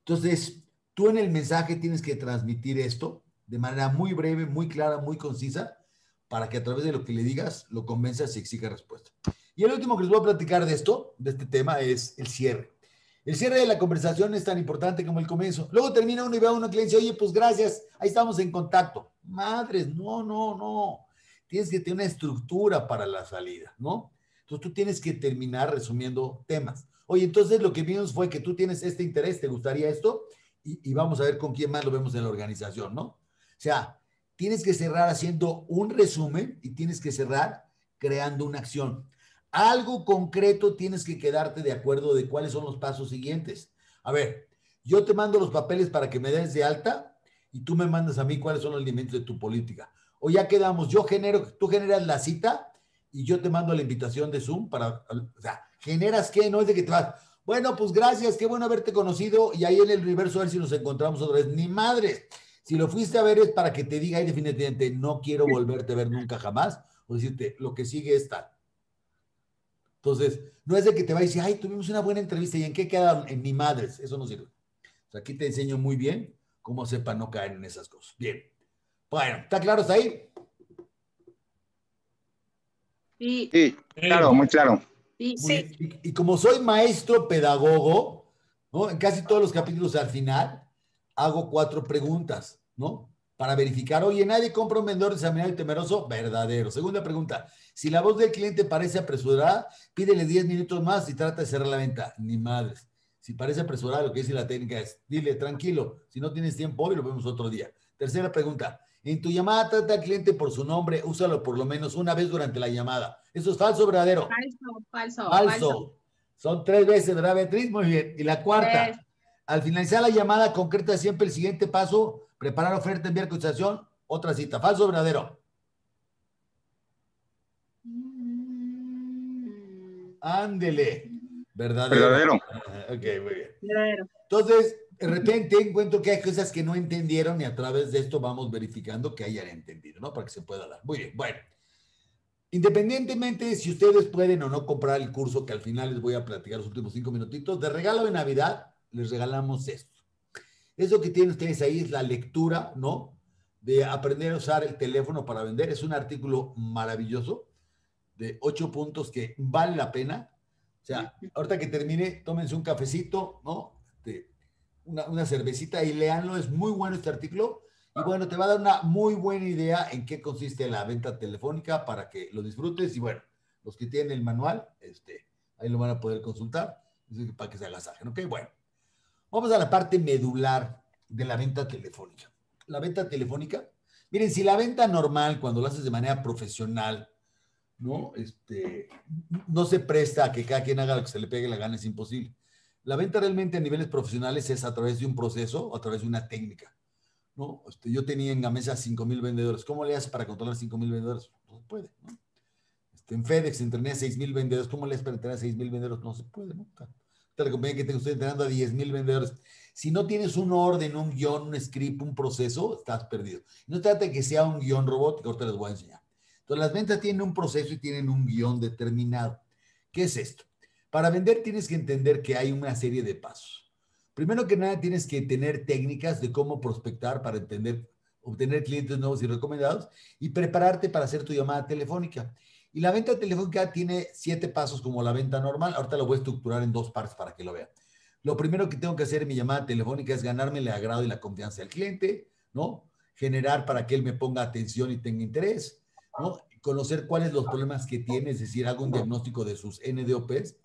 Entonces, tú en el mensaje tienes que transmitir esto de manera muy breve, muy clara, muy concisa, para que a través de lo que le digas lo convenzas y exija respuesta. Y el último que les voy a platicar de esto, de este tema, es el cierre. El cierre de la conversación es tan importante como el comienzo. Luego termina uno y ve a uno que le dice, oye, pues gracias, ahí estamos en contacto. Madres, no, no, no. Tienes que tener una estructura para la salida, ¿no? Entonces tú tienes que terminar resumiendo temas. Oye, entonces lo que vimos fue que tú tienes este interés, ¿te gustaría esto? Y, vamos a ver con quién más lo vemos en la organización, ¿no? O sea, tienes que cerrar haciendo un resumen y tienes que cerrar creando una acción. Algo concreto tienes que quedarte de acuerdo de cuáles son los pasos siguientes. A ver, yo te mando los papeles para que me des de alta y tú me mandas a mí cuáles son los elementos de tu política. O ya quedamos, yo genero, tú generas la cita y yo te mando la invitación de Zoom para, o sea, generas que no es de que te vas. Bueno, pues gracias, qué bueno haberte conocido y ahí en el universo a ver si nos encontramos otra vez. Ni madre, si lo fuiste a ver es para que te diga ahí definitivamente no quiero volverte a ver nunca jamás o decirte lo que sigue es tal. Entonces, no es de que te vayas a decir, ay, tuvimos una buena entrevista y en qué quedaron, en mi madres, eso no sirve. aquí te enseño muy bien cómo sepa no caer en esas cosas. Bien. Bueno, ¿está claro hasta ahí? Sí, sí claro, muy claro. Y, como soy maestro pedagogo, ¿no? En casi todos los capítulos al final hago cuatro preguntas, ¿no? Para verificar, oye, nadie compra un vendedor examinado y temeroso, verdadero. Segunda pregunta, si la voz del cliente parece apresurada, pídele 10 minutos más y trata de cerrar la venta. Ni madres. Si parece apresurado, lo que dice la técnica es, dile, tranquilo, si no tienes tiempo hoy, lo vemos otro día. Tercera pregunta, en tu llamada trata al cliente por su nombre, úsalo por lo menos una vez durante la llamada. ¿Eso es falso o verdadero? Falso, falso, Falso. Son tres veces, ¿verdad, Beatriz? Muy bien. Y la cuarta, al finalizar la llamada, concreta siempre el siguiente paso, preparar oferta, enviar cotización, otra cita. ¿Falso o verdadero? Ándele. Verdadero. Verdadero. Ok, muy bien. Entonces, de repente encuentro que hay cosas que no entendieron y a través de esto vamos verificando que hayan entendido, ¿no? Para que se pueda dar. Muy bien, bueno. Independientemente de si ustedes pueden o no comprar el curso, que al final les voy a platicar los últimos cinco minutitos, de regalo de Navidad les regalamos esto. Eso que tienen ustedes ahí es la lectura, ¿no? De aprender a usar el teléfono para vender. Es un artículo maravilloso de ocho puntos que vale la pena. O sea, ahorita que termine, tómense un cafecito, ¿no? Una, una cervecita y leanlo. Es muy bueno este artículo. Y bueno, te va a dar una muy buena idea en qué consiste la venta telefónica para que lo disfrutes. Y bueno, los que tienen el manual, este, ahí lo van a poder consultar para que se agasajen. Ok, bueno. Vamos a la parte medular de la venta telefónica. La venta telefónica, miren, si la venta normal, cuando lo haces de manera profesional, ¿no? Este, no se presta a que cada quien haga lo que se le pegue la gana, es imposible. La venta realmente a niveles profesionales es a través de un proceso a través de una técnica. ¿no? Este, yo tenía en Gamesa 5 mil vendedores. ¿Cómo le haces para controlar 5 mil vendedores? No se puede, ¿no? Este, en FedEx entrené a 6 mil vendedores. ¿Cómo le haces para entrenar a 6 mil vendedores? No se puede, ¿no? la compañía que tengo, estoy entrenando a 10 mil vendedores. Si no tienes un orden, un guion, un script, un proceso, estás perdido. No trata de que sea un guion robótico, ahorita les voy a enseñar. Entonces, las ventas tienen un proceso y tienen un guion determinado. ¿Qué es esto? Para vender tienes que entender que hay una serie de pasos. Primero que nada, tienes que tener técnicas de cómo prospectar para entender, obtener clientes nuevos y recomendados y prepararte para hacer tu llamada telefónica. Y la venta telefónica tiene siete pasos como la venta normal. Ahorita lo voy a estructurar en dos partes para que lo vean. Lo primero que tengo que hacer en mi llamada telefónica es ganarme el agrado y la confianza del cliente, ¿no? Generar para que él me ponga atención y tenga interés, ¿no? Conocer cuáles los problemas que tiene, es decir, hago un diagnóstico de sus NDOPs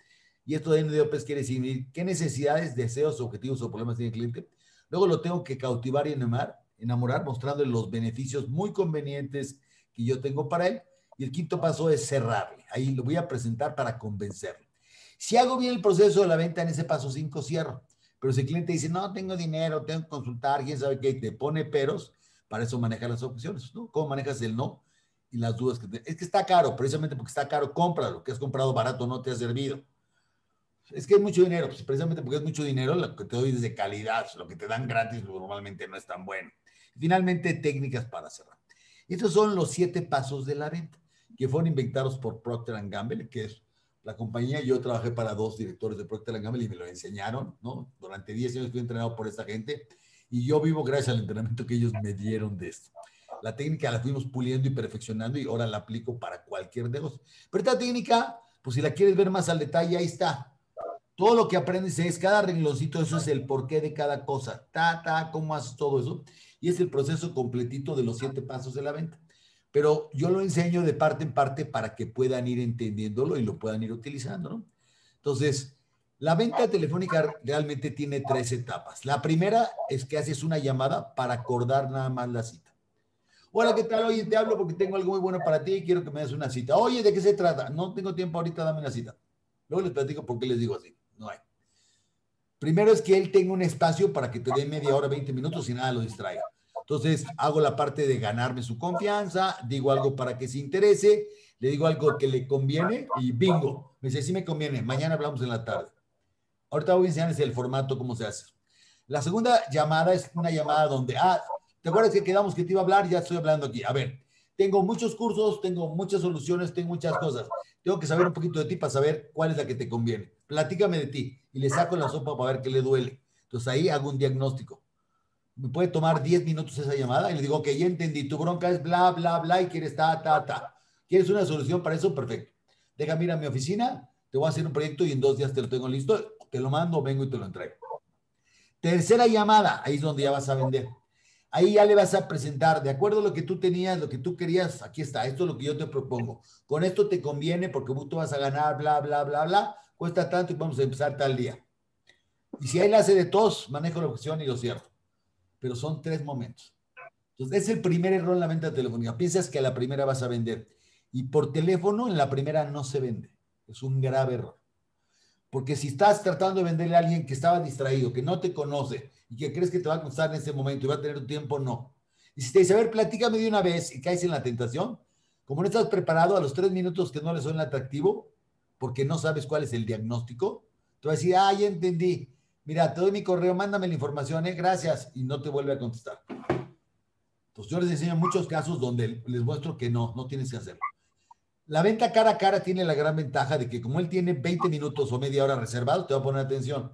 y esto de NDOPs quiere decir qué necesidades, deseos, objetivos o problemas tiene el cliente. Luego lo tengo que cautivar y enamorar, mostrándole los beneficios muy convenientes que yo tengo para él. Y el quinto paso es cerrarle. Ahí lo voy a presentar para convencerle. Si hago bien el proceso de la venta en ese paso 5, cierro. Pero si el cliente dice, no tengo dinero, tengo que consultar, quién sabe qué, te pone peros, para eso maneja las opciones, ¿no? ¿Cómo manejas el no y las dudas que te... Es que está caro, precisamente porque está caro, cómpralo. Que has comprado barato no te ha servido. Es que es mucho dinero, pues precisamente porque es mucho dinero, lo que te doy es de calidad, lo que te dan gratis normalmente no es tan bueno. finalmente, técnicas para cerrar. Estos son los siete pasos de la venta, que fueron inventados por Procter Gamble, que es la compañía. Yo trabajé para dos directores de Procter Gamble y me lo enseñaron, ¿no? Durante 10 años fui entrenado por esta gente y yo vivo gracias al entrenamiento que ellos me dieron de esto. La técnica la fuimos puliendo y perfeccionando y ahora la aplico para cualquier negocio. Pero esta técnica, pues si la quieres ver más al detalle, ahí está todo lo que aprendes es cada rengloncito, eso es el porqué de cada cosa. Ta, ta, cómo haces todo eso. Y es el proceso completito de los siete pasos de la venta. Pero yo lo enseño de parte en parte para que puedan ir entendiéndolo y lo puedan ir utilizando, ¿no? Entonces, la venta telefónica realmente tiene tres etapas. La primera es que haces una llamada para acordar nada más la cita. Hola, ¿qué tal? Oye, te hablo porque tengo algo muy bueno para ti y quiero que me des una cita. Oye, ¿de qué se trata? No tengo tiempo ahorita, dame una cita. Luego les platico por qué les digo así. No hay. Primero es que él tenga un espacio para que te dé media hora, 20 minutos y nada lo distraiga. Entonces, hago la parte de ganarme su confianza, digo algo para que se interese, le digo algo que le conviene y bingo. Me dice, sí me conviene, mañana hablamos en la tarde. Ahorita voy a enseñarles el formato, cómo se hace. La segunda llamada es una llamada donde, ah, ¿te acuerdas que quedamos que te iba a hablar? Ya estoy hablando aquí. A ver, tengo muchos cursos, tengo muchas soluciones, tengo muchas cosas. Tengo que saber un poquito de ti para saber cuál es la que te conviene. Platícame de ti y le saco la sopa para ver qué le duele. Entonces ahí hago un diagnóstico. Me puede tomar 10 minutos esa llamada y le digo, ok, ya entendí, tu bronca es bla, bla, bla y quieres ta, ta, ta. ¿Quieres una solución para eso? Perfecto. Déjame ir a mi oficina, te voy a hacer un proyecto y en dos días te lo tengo listo, te lo mando, vengo y te lo entrego. Tercera llamada, ahí es donde ya vas a vender. Ahí ya le vas a presentar, de acuerdo a lo que tú tenías, lo que tú querías, aquí está, esto es lo que yo te propongo. Con esto te conviene porque tú vas a ganar, bla, bla, bla, bla, cuesta tanto y vamos a empezar tal día. Y si hay enlace de tos, manejo la objeción y lo cierro. Pero son tres momentos. Entonces, es el primer error en la venta telefónica. Piensas que a la primera vas a vender. Y por teléfono, en la primera no se vende. Es un grave error. Porque si estás tratando de venderle a alguien que estaba distraído, que no te conoce y que crees que te va a costar en ese momento y va a tener un tiempo, no. Y si te dice, a ver, platícame de una vez y caes en la tentación, como no estás preparado a los tres minutos que no le suena atractivo, porque no sabes cuál es el diagnóstico, te va a decir, ah, ya entendí. Mira, te doy mi correo, mándame la información, ¿eh? gracias, y no te vuelve a contestar. Entonces yo les enseño muchos casos donde les muestro que no, no tienes que hacerlo. La venta cara a cara tiene la gran ventaja de que como él tiene 20 minutos o media hora reservado, te va a poner atención.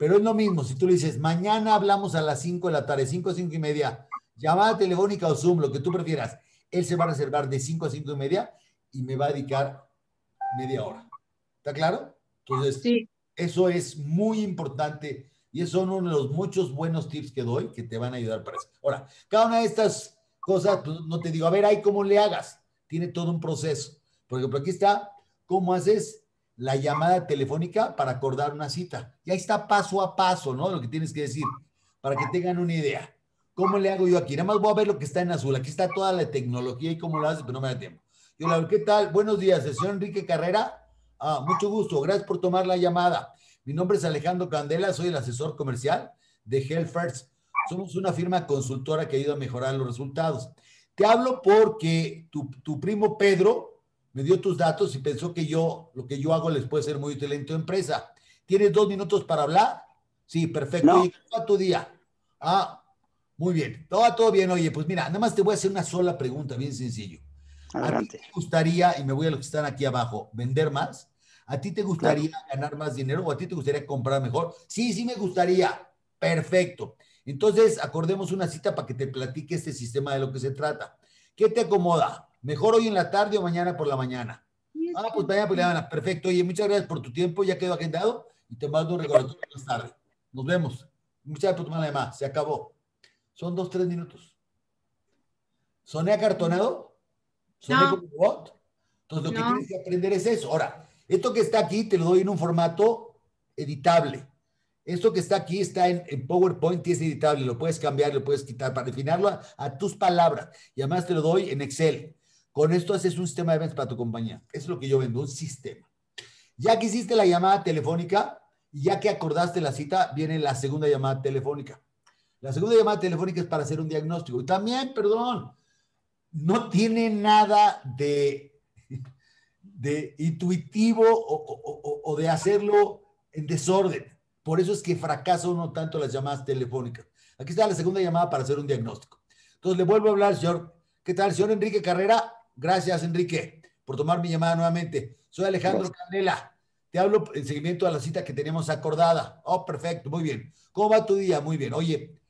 Pero es lo mismo, si tú le dices, mañana hablamos a las 5 de la tarde, 5 a 5 y media, llamada telefónica o Zoom, lo que tú prefieras, él se va a reservar de 5 a 5 y media y me va a dedicar media hora. ¿Está claro? Entonces, eso es muy importante y es uno de los muchos buenos tips que doy que te van a ayudar para eso. Ahora, cada una de estas cosas, pues, no te digo, a ver, ahí cómo le hagas. Tiene todo un proceso. Por ejemplo, aquí está cómo haces la llamada telefónica para acordar una cita. Y ahí está paso a paso, ¿no? Lo que tienes que decir, para que tengan una idea. ¿Cómo le hago yo aquí? Nada más voy a ver lo que está en azul. Aquí está toda la tecnología y cómo lo haces, pero no me da tiempo. Yo le ¿qué tal? Buenos días, señor Enrique Carrera. Ah, mucho gusto, gracias por tomar la llamada. Mi nombre es Alejandro Candela, soy el asesor comercial de Health First. Somos una firma consultora que ayuda a mejorar los resultados. Te hablo porque tu, tu primo Pedro me dio tus datos y pensó que yo, lo que yo hago les puede ser muy útil en tu empresa. ¿Tienes dos minutos para hablar? Sí, perfecto. No. ¿Y cómo va tu día? Ah, muy bien. Todo, todo bien. Oye, pues mira, nada más te voy a hacer una sola pregunta, bien sencillo. Adelante. ¿A ti te gustaría, y me voy a los que están aquí abajo, vender más? ¿A ti te gustaría claro. ganar más dinero o a ti te gustaría comprar mejor? Sí, sí me gustaría. Perfecto. Entonces, acordemos una cita para que te platique este sistema de lo que se trata. ¿Qué te acomoda? ¿Mejor hoy en la tarde o mañana por la mañana? Ah, pues mañana por la mañana. Perfecto. Oye, muchas gracias por tu tiempo. Ya quedó agendado y te mando un recordatorio más tarde. Nos vemos. Muchas gracias por tu llamada. Se acabó. Son dos, tres minutos. ¿Soné acartonado? ¿Soné No. como bot? Entonces, lo que tienes que aprender es eso. Ahora, esto que está aquí te lo doy en un formato editable. Esto que está aquí está en, en PowerPoint y es editable. Lo puedes cambiar, lo puedes quitar para definirlo a, a tus palabras. Y además te lo doy en Excel. Con esto haces un sistema de ventas para tu compañía. Es lo que yo vendo, un sistema. Ya que hiciste la llamada telefónica ya que acordaste la cita, viene la segunda llamada telefónica. La segunda llamada telefónica es para hacer un diagnóstico. Y también, perdón, no tiene nada de, intuitivo o, de hacerlo en desorden. Por eso es que fracasa uno tanto las llamadas telefónicas. Aquí está la segunda llamada para hacer un diagnóstico. Entonces le vuelvo a hablar, señor. ¿Qué tal, señor Enrique Carrera? Gracias, Enrique, por tomar mi llamada nuevamente. Soy Alejandro Gracias. Candela. Te hablo en seguimiento a la cita que teníamos acordada. Oh, perfecto, muy bien. ¿Cómo va tu día? Muy bien. Oye,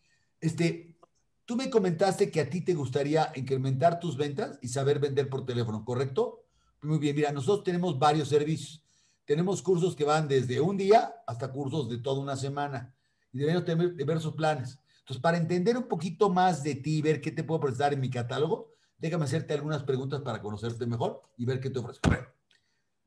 este, tú me comentaste que a ti te gustaría incrementar tus ventas y saber vender por teléfono, ¿correcto? Muy bien, mira, nosotros tenemos varios servicios. Tenemos cursos que van desde un día hasta cursos de toda una semana y debemos tener diversos planes. Entonces, para entender un poquito más de ti y ver qué te puedo prestar en mi catálogo, déjame hacerte algunas preguntas para conocerte mejor y ver qué te ofrezco. Ver,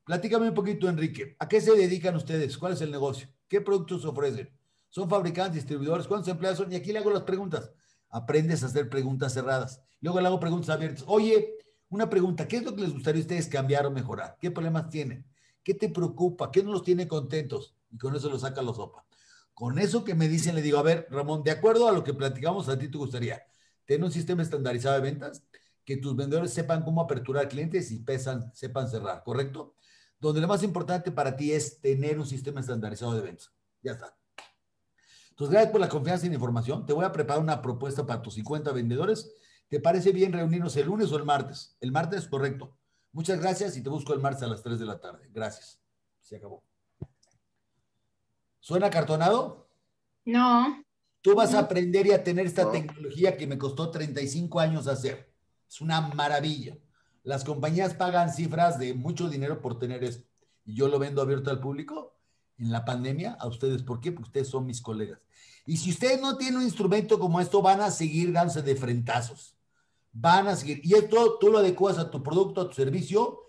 Platícame un poquito, Enrique. ¿A qué se dedican ustedes? ¿Cuál es el negocio? ¿Qué productos ofrecen? ¿Son fabricantes, distribuidores? ¿Cuántos empleados son? Y aquí le hago las preguntas. Aprendes a hacer preguntas cerradas. Luego le hago preguntas abiertas. Oye, una pregunta. ¿Qué es lo que les gustaría a ustedes cambiar o mejorar? ¿Qué problemas tienen? ¿Qué te preocupa? ¿Qué no los tiene contentos? Y con eso lo saca la sopa. Con eso que me dicen, le digo, a ver, Ramón, de acuerdo a lo que platicamos, a ti te gustaría tener un sistema estandarizado de ventas, que tus vendedores sepan cómo aperturar clientes y pesan, sepan cerrar, ¿correcto? Donde lo más importante para ti es tener un sistema estandarizado de ventas. Ya está. Entonces, gracias por la confianza y la información. Te voy a preparar una propuesta para tus 50 vendedores. ¿Te parece bien reunirnos el lunes o el martes? El martes, correcto. Muchas gracias y te busco el martes a las 3 de la tarde. Gracias. Se acabó. ¿Suena cartonado? No. Tú vas a aprender y a tener esta tecnología que me costó 35 años hacer. Es una maravilla. Las compañías pagan cifras de mucho dinero por tener esto. Y yo lo vendo abierto al público en la pandemia a ustedes. ¿Por qué? Porque ustedes son mis colegas. Y si ustedes no tienen un instrumento como esto, van a seguir dándose de frentazos. Van a seguir. Y esto tú lo adecuas a tu producto, a tu servicio,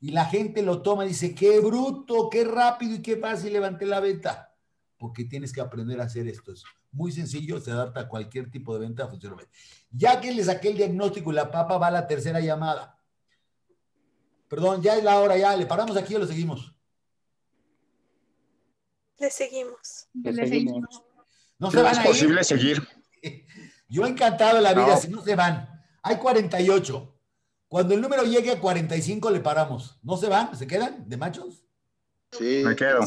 y la gente lo toma y dice, qué bruto, qué rápido y qué fácil levanté la venta. porque tienes que aprender a hacer esto. Es muy sencillo, se adapta a cualquier tipo de venta, funciona bien. Ya que le saqué el diagnóstico y la papa va a la tercera llamada. Perdón, ya es la hora, ya. ¿Le paramos aquí o le seguimos? Le seguimos. Le seguimos. No se van es a posible ir. seguir. Yo encantado de la vida, No. si no se van. Hay 48. Cuando el número llegue a 45 le paramos. ¿No se van? ¿Se quedan de machos? Sí. Me quedo.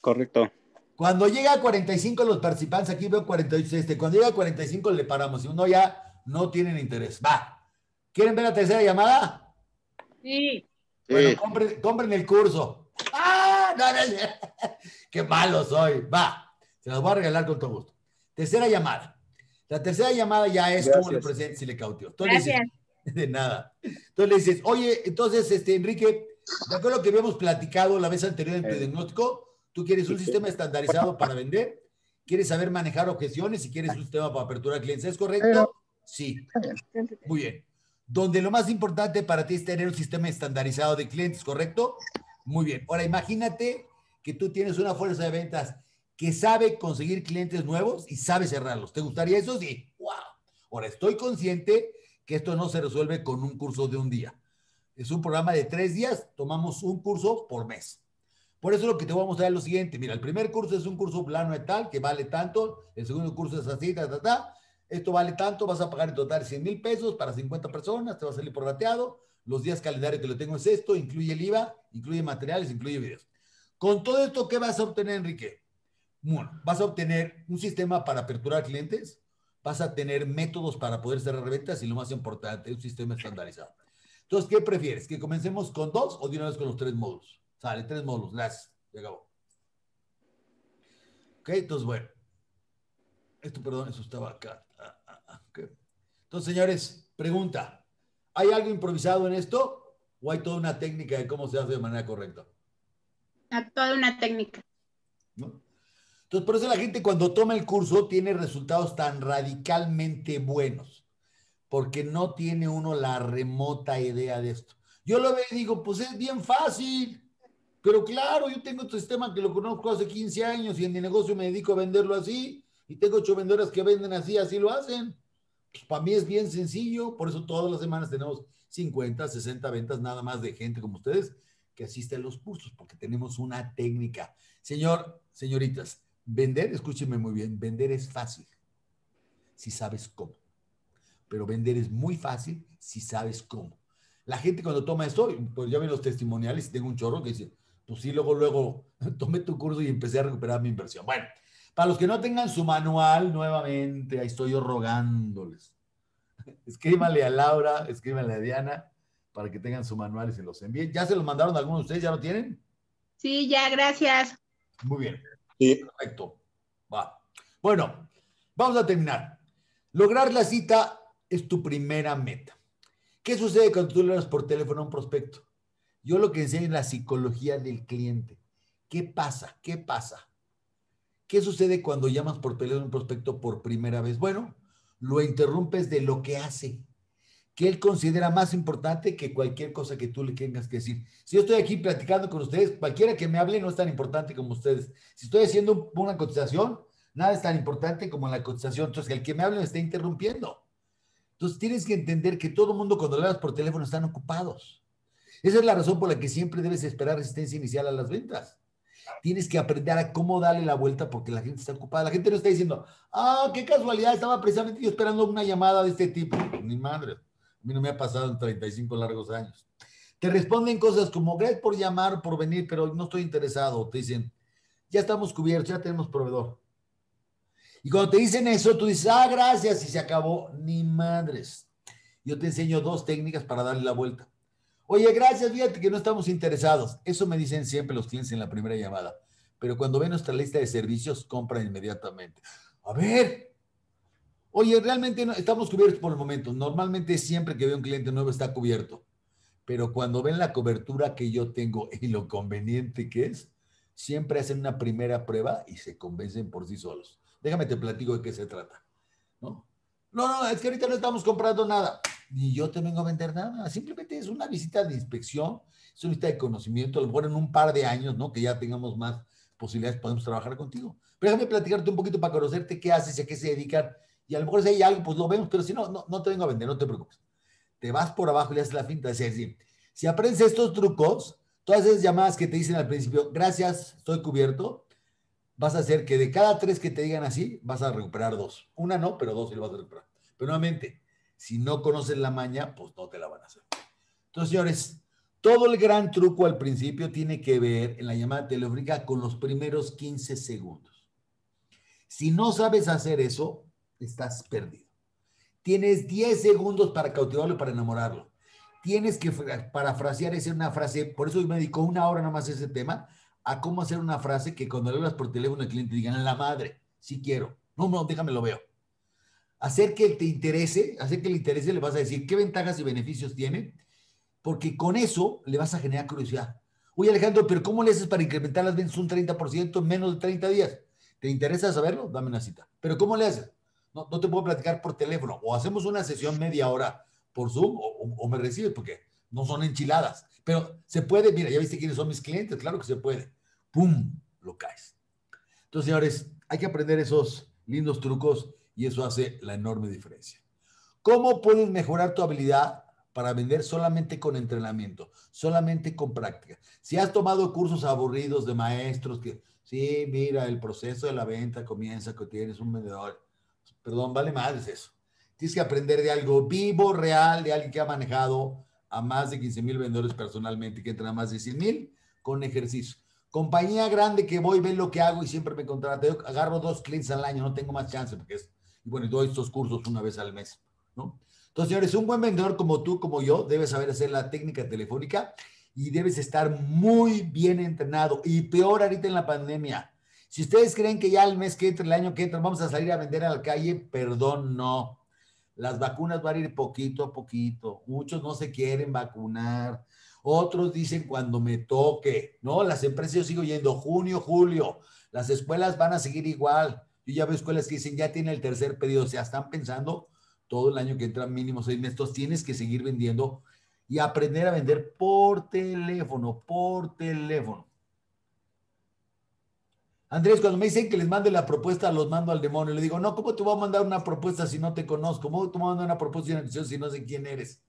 Correcto. Cuando llega a 45 los participantes, aquí veo 48, este, cuando llega a 45 le paramos. Si uno ya no tienen interés. Va. ¿Quieren ver la tercera llamada? Sí. Bueno, Sí. compren, compren el curso. ¡Ah! No, no, no. ¡Qué malo soy! Va. Se las voy a regalar con todo gusto. Tercera llamada. La tercera llamada ya es como le Gracias. presentes si le cautió. Entonces, le Gracias. dices- de nada. Entonces le dices, oye, entonces, este, Enrique, de acuerdo a lo que habíamos platicado la vez anterior en tu diagnóstico, tú quieres un sistema estandarizado para vender, quieres saber manejar objeciones y quieres un sistema para apertura de clientes. ¿Es correcto? Sí. Muy bien. Donde lo más importante para ti es tener un sistema estandarizado de clientes, ¿correcto? Muy bien. Ahora imagínate que tú tienes una fuerza de ventas que sabe conseguir clientes nuevos y sabe cerrarlos. ¿Te gustaría eso? Sí. ¡Wow! Ahora estoy consciente que esto no se resuelve con un curso de un día. Es un programa de tres días, tomamos un curso por mes. Por eso lo que te voy a mostrar es lo siguiente. Mira, el primer curso es un curso plano de tal, que vale tanto. El segundo curso es así, ta, ta, ta. Esto vale tanto, vas a pagar en total 100 mil pesos para 50 personas, te va a salir por rateado. Los días calendario que lo tengo es esto, incluye el IVA, incluye materiales, incluye videos. Con todo esto, ¿qué vas a obtener, Enrique? Bueno, vas a obtener un sistema para aperturar clientes, vas a tener métodos para poder cerrar ventas y lo más importante, un sistema estandarizado. Entonces, ¿qué prefieres? ¿Que comencemos con dos o de una vez con los tres módulos? Sale, tres módulos, gracias. Se acabó. Ok, entonces, bueno. Esto, perdón, eso estaba acá. Ah, ah, ah. Entonces, señores, pregunta. ¿Hay algo improvisado en esto o hay toda una técnica de cómo se hace de manera correcta? A toda una técnica. Entonces, por eso la gente cuando toma el curso tiene resultados tan radicalmente buenos, porque no tiene uno la remota idea de esto. Yo lo veo y digo, pues es bien fácil, pero claro, yo tengo este sistema que lo conozco hace 15 años y en mi negocio me dedico a venderlo así, y tengo ocho vendedores que venden así, así lo hacen. Pues para mí es bien sencillo, por eso todas las semanas tenemos 50, 60 ventas nada más de gente como ustedes que asiste a los cursos, porque tenemos una técnica. Señor, señoritas, vender, escúchenme muy bien, vender es fácil si sabes cómo. Pero vender es muy fácil si sabes cómo. La gente cuando toma esto, pues ya ven los testimoniales tengo un chorro que dice, pues sí, luego, luego tomé tu curso y empecé a recuperar mi inversión. Bueno, para los que no tengan su manual, nuevamente, ahí estoy yo rogándoles. Escríbanle a Laura, escríbanle a Diana, para que tengan su manual y se los envíen. ¿Ya se los mandaron a algunos de ustedes? ¿Ya lo tienen? Sí, ya, gracias. Muy bien. Perfecto. Va. Bueno, vamos a terminar. Lograr la cita es tu primera meta. ¿Qué sucede cuando tú le hablas por teléfono a un prospecto? Yo lo que enseño es la psicología del cliente. ¿Qué pasa? ¿Qué pasa? ¿Qué sucede cuando llamas por teléfono a un prospecto por primera vez? Bueno, lo interrumpes de lo que hace, que él considera más importante que cualquier cosa que tú le tengas que decir. Si yo estoy aquí platicando con ustedes, cualquiera que me hable no es tan importante como ustedes. Si estoy haciendo una cotización, nada es tan importante como la cotización. Entonces, el que me hable me está interrumpiendo. Entonces, tienes que entender que todo el mundo cuando le hablas por teléfono están ocupados. Esa es la razón por la que siempre debes esperar resistencia inicial a las ventas. Tienes que aprender a cómo darle la vuelta porque la gente está ocupada. La gente no está diciendo, ah, qué casualidad, estaba precisamente yo esperando una llamada de este tipo. Ni madre. A mí no me ha pasado en 35 largos años. Te responden cosas como, gracias por llamar, por venir, pero no estoy interesado. Te dicen, ya estamos cubiertos, ya tenemos proveedor. Y cuando te dicen eso, tú dices, ah, gracias, y se acabó. Ni madres. Yo te enseño dos técnicas para darle la vuelta. Oye, gracias, fíjate que no estamos interesados. Eso me dicen siempre los clientes en la primera llamada. Pero cuando ven nuestra lista de servicios, compran inmediatamente. A ver. Oye, realmente no, estamos cubiertos por el momento. Normalmente siempre que veo un cliente nuevo está cubierto. Pero cuando ven la cobertura que yo tengo y lo conveniente que es, siempre hacen una primera prueba y se convencen por sí solos. Déjame te platico de qué se trata. ¿no? No, no, es que ahorita no estamos comprando nada. Ni yo te vengo a vender nada. Simplemente es una visita de inspección, es una visita de conocimiento. A lo mejor en un par de años, ¿no? Que ya tengamos más posibilidades podemos trabajar contigo. Pero déjame platicarte un poquito para conocerte qué haces a qué se dedican. Y a lo mejor si hay algo, pues lo vemos, pero si no, no, no te vengo a vender, no te preocupes. Te vas por abajo y le haces la finta. Es decir, si aprendes estos trucos, todas esas llamadas que te dicen al principio, gracias, estoy cubierto, vas a hacer que de cada tres que te digan así, vas a recuperar dos. Una no, pero dos sí lo vas a recuperar. Pero nuevamente, si no conoces la maña, pues no te la van a hacer. Entonces, señores, todo el gran truco al principio tiene que ver en la llamada telefónica con los primeros 15 segundos. Si no sabes hacer eso, estás perdido. Tienes 10 segundos para cautivarlo y para enamorarlo. Tienes que parafrasear esa una frase, por eso me dedico una hora nada más a ese tema, a cómo hacer una frase que cuando le hablas por teléfono al cliente digan, la madre, sí quiero. No, no, déjame lo veo. Hacer que te interese, hacer que le interese, le vas a decir qué ventajas y beneficios tiene, porque con eso le vas a generar curiosidad. Oye, Alejandro, pero ¿cómo le haces para incrementar las ventas un 30% en menos de 30 días? ¿Te interesa saberlo? Dame una cita. Pero ¿cómo le haces? No, no te puedo platicar por teléfono. O hacemos una sesión media hora por Zoom o, o me recibes porque no son enchiladas. Pero se puede, mira, ya viste quiénes son mis clientes, claro que se puede. ¡Pum! Lo caes. Entonces, señores, hay que aprender esos lindos trucos y eso hace la enorme diferencia. ¿Cómo puedes mejorar tu habilidad para vender solamente con entrenamiento, solamente con práctica? Si has tomado cursos aburridos de maestros que, sí, mira, el proceso de la venta comienza que tienes un vendedor. Perdón, vale más eso. Tienes que aprender de algo vivo, real, de alguien que ha manejado a más de 15 mil vendedores personalmente, que entra a más de 100 mil con ejercicio. Compañía grande que voy, ve lo que hago y siempre me contrata. Yo agarro dos clientes al año, no tengo más chance porque es y bueno, doy estos cursos una vez al mes, ¿no? Entonces, señores, un buen vendedor como tú, como yo, debe saber hacer la técnica telefónica y debes estar muy bien entrenado. Y peor ahorita en la pandemia. Si ustedes creen que ya el mes que entra, el año que entra, vamos a salir a vender a la calle, perdón, no. Las vacunas van a ir poquito a poquito. Muchos no se quieren vacunar. Otros dicen cuando me toque, ¿no? Las empresas yo sigo yendo junio, julio. Las escuelas van a seguir igual. Yo ya veo escuelas que dicen, ya tiene el tercer pedido, o sea, están pensando todo el año que entra mínimo seis meses, tienes que seguir vendiendo y aprender a vender por teléfono, por teléfono. Andrés, cuando me dicen que les mande la propuesta, los mando al demonio. Le digo, no, ¿cómo te voy a mandar una propuesta si no te conozco? ¿Cómo te voy a mandar una propuesta si no sé quién eres?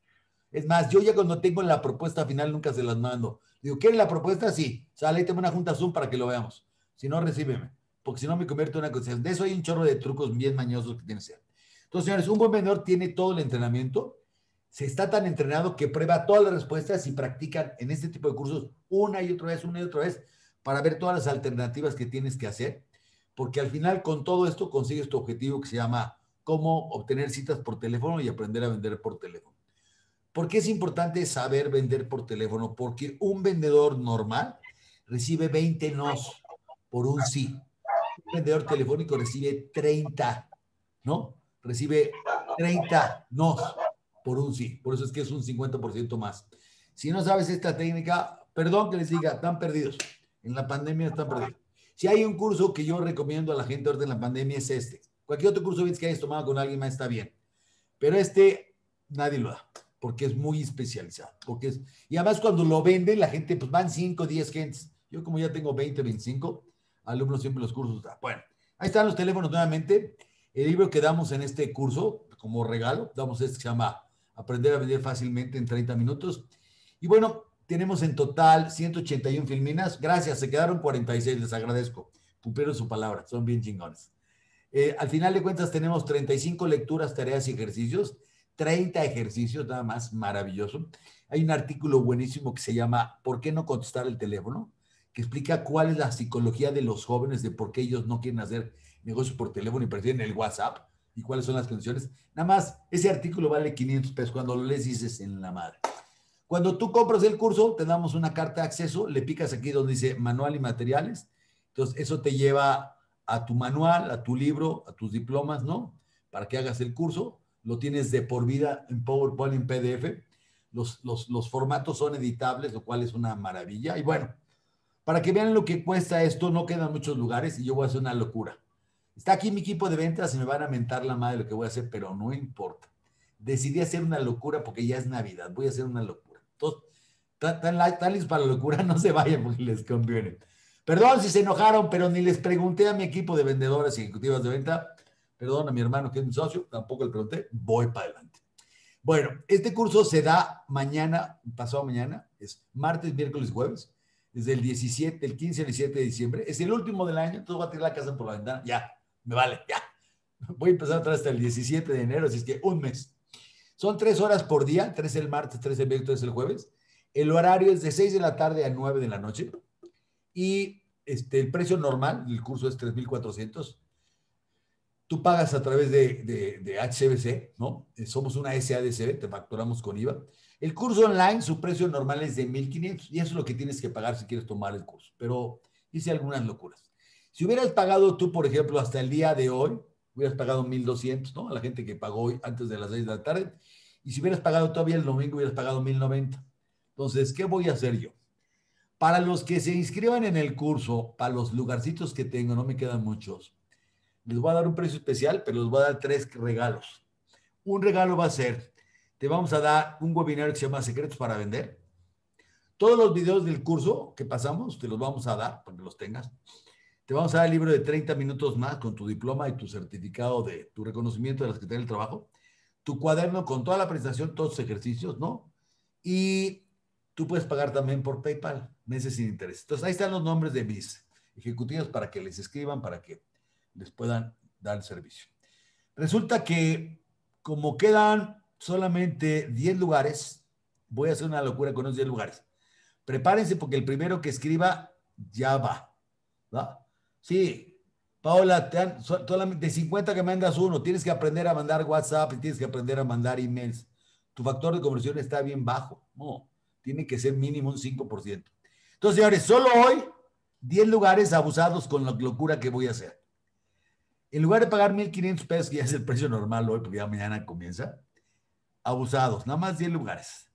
Es más, yo ya cuando tengo la propuesta final nunca se las mando. Digo, ¿quieren la propuesta? Sí. Sale, tengo una junta Zoom para que lo veamos. Si no, recíbeme porque si no me convierto en una cosa. De eso hay un chorro de trucos bien mañosos que tienen que ser. Entonces, señores, un buen vendedor tiene todo el entrenamiento, se está tan entrenado que prueba todas las respuestas y practican en este tipo de cursos una y otra vez, una y otra vez, para ver todas las alternativas que tienes que hacer, porque al final con todo esto consigues tu objetivo que se llama cómo obtener citas por teléfono y aprender a vender por teléfono. ¿Por qué es importante saber vender por teléfono? Porque un vendedor normal recibe 20 nos por un sí un vendedor telefónico recibe 30, ¿no? Recibe 30 no por un sí. Por eso es que es un 50% más. Si no sabes esta técnica, perdón que les diga, están perdidos. En la pandemia están perdidos. Si hay un curso que yo recomiendo a la gente ahorita en la pandemia es este. Cualquier otro curso que hayas tomado con alguien más está bien. Pero este nadie lo da porque es muy especializado. Porque es, y además cuando lo venden, la gente, pues van 5, 10 gentes. Yo como ya tengo 20, 25, alumnos siempre los cursos. Bueno, ahí están los teléfonos nuevamente. El libro que damos en este curso, como regalo, damos este que se llama Aprender a vender fácilmente en 30 minutos. Y bueno, tenemos en total 181 filminas. Gracias, se quedaron 46, les agradezco. Cumplieron su palabra, son bien chingones. Eh, al final de cuentas tenemos 35 lecturas, tareas y ejercicios, 30 ejercicios, nada más, maravilloso. Hay un artículo buenísimo que se llama ¿Por qué no contestar el teléfono? Que explica cuál es la psicología de los jóvenes, de por qué ellos no quieren hacer negocios por teléfono y prefieren el WhatsApp y cuáles son las condiciones. Nada más, ese artículo vale 500 pesos. Cuando lo lees dices en la madre. Cuando tú compras el curso, te una carta de acceso, le picas aquí donde dice manual y materiales. Entonces, eso te lleva a tu manual, a tu libro, a tus diplomas, ¿no? Para que hagas el curso. Lo tienes de por vida en PowerPoint, en PDF. Los, los, los formatos son editables, lo cual es una maravilla. Y bueno, para que vean lo que cuesta esto, no quedan muchos lugares y yo voy a hacer una locura. Está aquí mi equipo de ventas y me van a mentar la madre lo que voy a hacer, pero no importa. Decidí hacer una locura porque ya es Navidad. Voy a hacer una locura. Entonces, listos para la locura, no se vayan porque les conviene. Perdón si se enojaron, pero ni les pregunté a mi equipo de vendedores y ejecutivas de venta. Perdón a mi hermano que es mi socio, tampoco le pregunté. Voy para adelante. Bueno, este curso se da mañana, pasado mañana, es martes, miércoles, jueves, desde el 17, el 15 al 17 de diciembre. Es el último del año, entonces voy a tirar la casa por la ventana. Ya, me vale, ya. Voy a empezar atrás hasta el 17 de enero, así es que un mes. Son tres horas por día, tres el martes, tres el miércoles, tres el jueves. El horario es de 6 de la tarde a 9 de la noche. Y este, el precio normal del curso es 3,400. Tú pagas a través de, de, de, HCBC, ¿no? Eh, somos una SADCB, te facturamos con IVA. El curso online, su precio normal es de 1,500 y eso es lo que tienes que pagar si quieres tomar el curso. Pero hice algunas locuras. Si hubieras pagado tú, por ejemplo, hasta el día de hoy, hubieras pagado 1,200, ¿no? A la gente que pagó hoy antes de las 6 de la tarde. Y si hubieras pagado todavía el domingo, hubieras pagado 1,090. Entonces, ¿qué voy a hacer yo? Para los que se inscriban en el curso, para los lugarcitos que tengo, no me quedan muchos, les voy a dar un precio especial, pero les voy a dar tres regalos. Un regalo va a ser, te vamos a dar un webinar que se llama Secretos para Vender. Todos los videos del curso que pasamos, te los vamos a dar para que los tengas. Te vamos a dar el libro de 30 minutos más con tu diploma y tu certificado de tu reconocimiento de las que tiene el trabajo. Tu cuaderno con toda la presentación, todos los ejercicios, ¿no? Y Tú puedes pagar también por PayPal, meses sin interés. Entonces, ahí están los nombres de mis ejecutivos para que les escriban, para que les puedan dar el servicio. Resulta que como quedan solamente 10 lugares, voy a hacer una locura con los 10 lugares. Prepárense porque el primero que escriba ya va. ¿va? Sí, Paola, de 50 que mandas uno, tienes que aprender a mandar WhatsApp y tienes que aprender a mandar emails. Tu factor de conversión está bien bajo. No, tiene que ser mínimo un 5%. Entonces, señores, solo hoy 10 lugares abusados con la locura que voy a hacer. En lugar de pagar 1.500 pesos, que ya es el precio normal hoy, porque ya mañana comienza, abusados, nada más 10 lugares.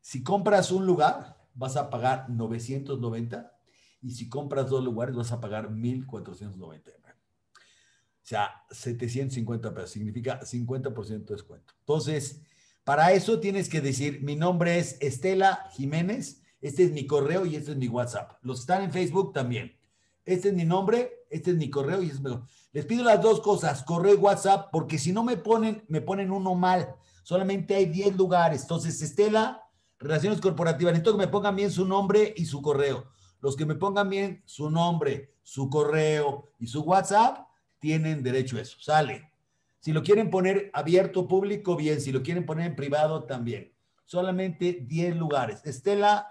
Si compras un lugar, vas a pagar 990 y si compras dos lugares, vas a pagar 1.499. O sea, 750 pesos, significa 50% de descuento. Entonces, para eso tienes que decir, mi nombre es Estela Jiménez, este es mi correo y este es mi WhatsApp. Los están en Facebook también. Este es mi nombre, este es mi correo y es mejor. Les pido las dos cosas, correo y WhatsApp, porque si no me ponen, me ponen uno mal. Solamente hay 10 lugares. Entonces, Estela, Relaciones Corporativas, necesito que me pongan bien su nombre y su correo. Los que me pongan bien su nombre, su correo y su WhatsApp, tienen derecho a eso. Sale. Si lo quieren poner abierto público, bien. Si lo quieren poner en privado, también. Solamente 10 lugares. Estela,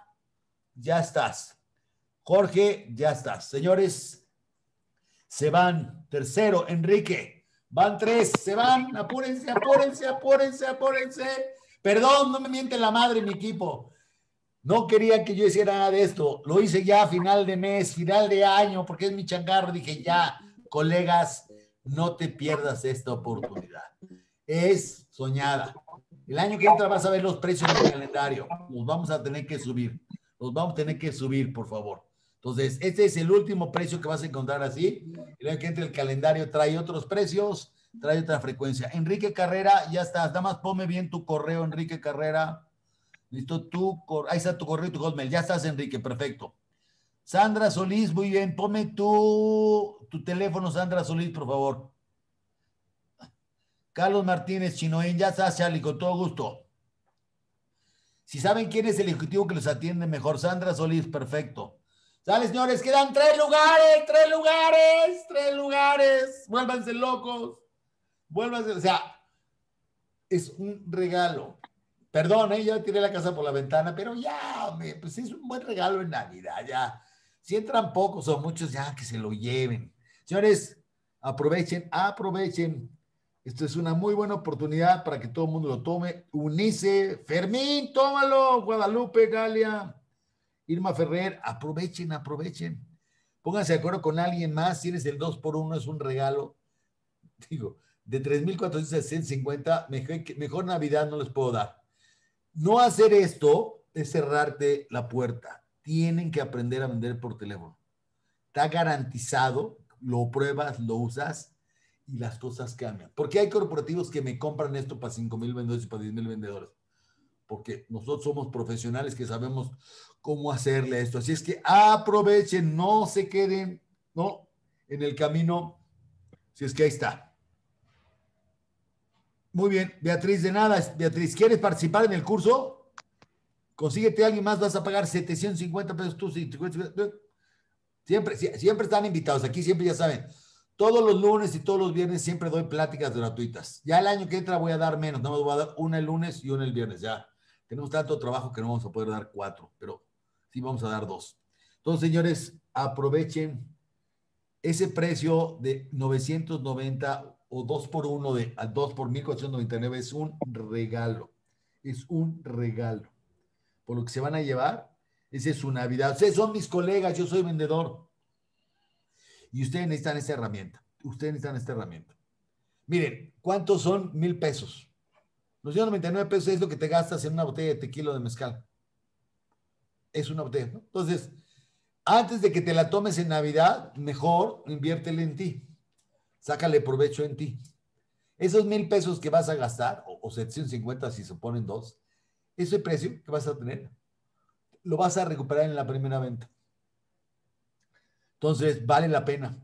ya estás. Jorge, ya estás. Señores, se van. Tercero, Enrique. Van tres, se van. Apúrense, apúrense, apúrense, apúrense. Perdón, no me miente la madre mi equipo. No quería que yo hiciera nada de esto. Lo hice ya a final de mes, final de año, porque es mi changarro. Dije, ya, colegas, no te pierdas esta oportunidad. Es soñada. El año que entra vas a ver los precios del calendario. Los vamos a tener que subir. Los vamos a tener que subir, por favor. Entonces, este es el último precio que vas a encontrar así. El año que entra el calendario trae otros precios, trae otra frecuencia. Enrique Carrera, ya está. Nada más ponme bien tu correo, Enrique Carrera. Listo, tu, ahí está tu correo y tu hotmail. Ya estás, Enrique, perfecto. Sandra Solís, muy bien. Ponme tu, tu teléfono, Sandra Solís, por favor. Carlos Martínez, Chinoín, ya estás, Charlie, con todo gusto. Si saben quién es el ejecutivo que los atiende mejor, Sandra Solís, perfecto. Sale, señores, quedan tres lugares, tres lugares, tres lugares. Vuélvanse locos. Vuélvanse, o sea, es un regalo. Perdón, ¿eh? ya tiré la casa por la ventana, pero ya, pues es un buen regalo en Navidad, ya. Si entran pocos o muchos, ya que se lo lleven. Señores, aprovechen, aprovechen. Esto es una muy buena oportunidad para que todo el mundo lo tome. Unice, Fermín, tómalo. Guadalupe, Galia, Irma Ferrer, aprovechen, aprovechen. Pónganse de acuerdo con alguien más. Si eres el 2 por 1 es un regalo. Digo, de 3.450, mejor, mejor Navidad no les puedo dar. No hacer esto es cerrarte la puerta tienen que aprender a vender por teléfono. Está garantizado, lo pruebas, lo usas y las cosas cambian. ¿Por qué hay corporativos que me compran esto para 5 mil vendedores y para 10 mil vendedores? Porque nosotros somos profesionales que sabemos cómo hacerle esto. Así es que aprovechen, no se queden, ¿no? En el camino, si es que ahí está. Muy bien, Beatriz, de nada, Beatriz, ¿quieres participar en el curso? Consíguete a alguien más, vas a pagar 750 pesos tú. Siempre, siempre están invitados, aquí siempre ya saben, todos los lunes y todos los viernes siempre doy pláticas gratuitas. Ya el año que entra voy a dar menos, no me voy a dar una el lunes y una el viernes, ya. Tenemos tanto trabajo que no vamos a poder dar cuatro, pero sí vamos a dar dos. Entonces, señores, aprovechen ese precio de 990 o 2 por 1 de a 2 por 1499 es un regalo. Es un regalo. Por lo que se van a llevar, esa es su Navidad. Ustedes son mis colegas, yo soy vendedor. Y ustedes necesitan esta herramienta. Ustedes necesitan esta herramienta. Miren, ¿cuántos son mil pesos? Los 99 pesos es lo que te gastas en una botella de tequila de mezcal. Es una botella. Entonces, antes de que te la tomes en Navidad, mejor inviértele en ti. Sácale provecho en ti. Esos mil pesos que vas a gastar, o, 750 si se ponen dos, ese precio que vas a tener, lo vas a recuperar en la primera venta. Entonces, vale la pena.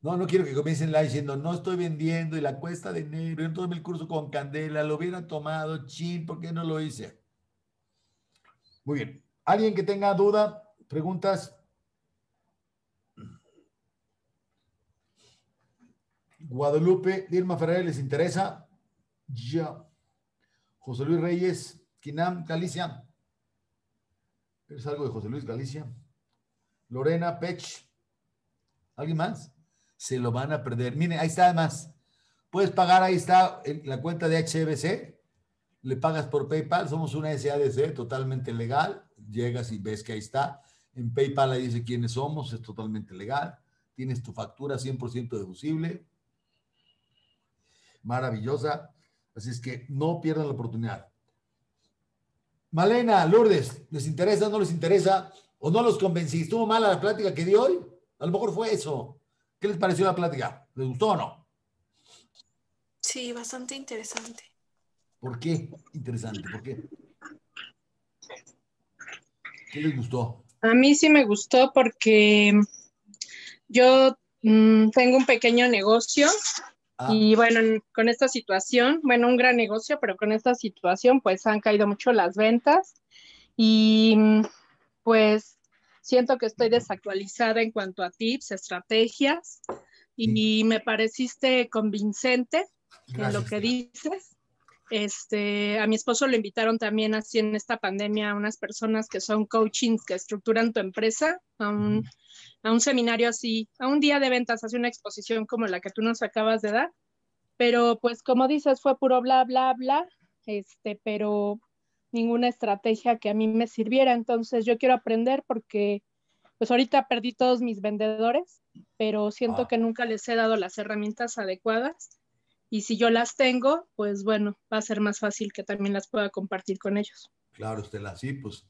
No, no quiero que comiencen la diciendo, no estoy vendiendo y la cuesta de enero, yo tomé el curso con Candela, lo hubiera tomado, chin, ¿por qué no lo hice? Muy bien. ¿Alguien que tenga duda, preguntas? Guadalupe, Dilma Ferrer, ¿les interesa? Ya. José Luis Reyes, Quinam, Galicia. ¿Es algo de José Luis Galicia? Lorena Pech. ¿Alguien más? Se lo van a perder. Miren, ahí está además. Puedes pagar, ahí está la cuenta de HBC, le pagas por PayPal, somos una SADC totalmente legal, llegas y ves que ahí está. En PayPal ahí dice quiénes somos, es totalmente legal. Tienes tu factura 100% deducible. Maravillosa. Así es que no pierdan la oportunidad. Malena, Lourdes, ¿les interesa, no les interesa? ¿O no los convencí? ¿Estuvo mala la plática que di hoy? A lo mejor fue eso. ¿Qué les pareció la plática? ¿Les gustó o no? Sí, bastante interesante. ¿Por qué interesante? ¿Por qué? ¿Qué les gustó? A mí sí me gustó porque yo mm, tengo un pequeño negocio ah. y bueno, con esta situación, bueno, un gran negocio, pero con esta situación pues han caído mucho las ventas y mm, pues Siento que estoy desactualizada en cuanto a tips, estrategias y me pareciste convincente en lo que dices. Este, a mi esposo lo invitaron también así en esta pandemia a unas personas que son coachings que estructuran tu empresa, a un, a un seminario así, a un día de ventas, hace una exposición como la que tú nos acabas de dar. Pero pues como dices, fue puro bla, bla, bla, este, pero ninguna estrategia que a mí me sirviera. Entonces yo quiero aprender porque pues ahorita perdí todos mis vendedores, pero siento ah. que nunca les he dado las herramientas adecuadas. Y si yo las tengo, pues bueno, va a ser más fácil que también las pueda compartir con ellos. Claro, Estela, sí, pues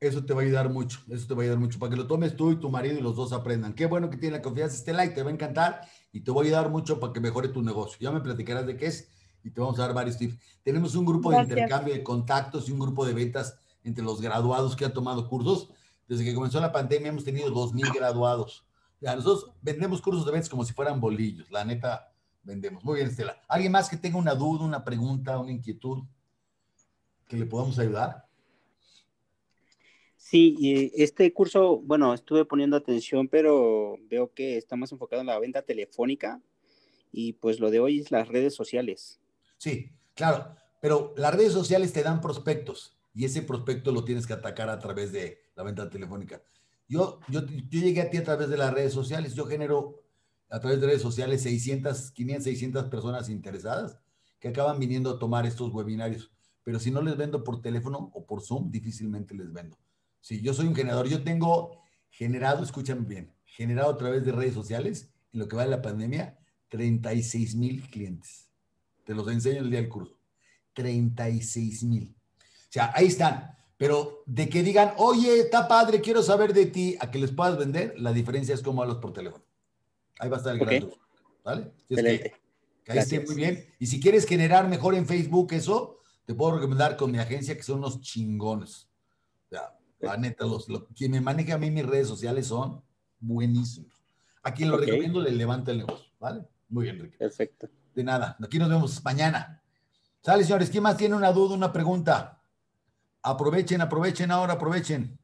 eso te va a ayudar mucho, eso te va a ayudar mucho para que lo tomes tú y tu marido y los dos aprendan. Qué bueno que tiene la confianza Estela y te va a encantar y te voy a ayudar mucho para que mejore tu negocio. Ya me platicarás de qué es y te vamos a dar varios tips. Tenemos un grupo de intercambio de contactos y un grupo de ventas entre los graduados que han tomado cursos. Desde que comenzó la pandemia hemos tenido 2.000 graduados. Ya, nosotros vendemos cursos de ventas como si fueran bolillos. La neta, vendemos. Muy bien, Estela. ¿Alguien más que tenga una duda, una pregunta, una inquietud que le podamos ayudar? Sí, este curso, bueno, estuve poniendo atención, pero veo que está más enfocado en la venta telefónica y pues lo de hoy es las redes sociales. Sí, claro, pero las redes sociales te dan prospectos y ese prospecto lo tienes que atacar a través de la venta telefónica. Yo, yo, yo llegué a ti a través de las redes sociales, yo genero a través de redes sociales 600, 500, 600 personas interesadas que acaban viniendo a tomar estos webinarios, pero si no les vendo por teléfono o por Zoom, difícilmente les vendo. Si yo soy un generador, yo tengo generado, escúchame bien, generado a través de redes sociales, en lo que va de la pandemia, 36 mil clientes. Te los enseño el día del curso. 36 mil. O sea, ahí están. Pero de que digan, oye, está padre, quiero saber de ti, a que les puedas vender, la diferencia es cómo hablas por teléfono. Ahí va a estar el gran ¿Vale? Excelente. que, ahí esté muy bien. Y si quieres generar mejor en Facebook eso, te puedo recomendar con mi agencia que son unos chingones. O sea, la neta, los, quien me maneja a mí mis redes sociales son buenísimos. A quien lo recomiendo le levanta el negocio, ¿vale? Muy bien, Enrique. Perfecto. De nada, aquí nos vemos mañana. Sale, señores, ¿quién más tiene una duda, una pregunta? Aprovechen, aprovechen ahora, aprovechen.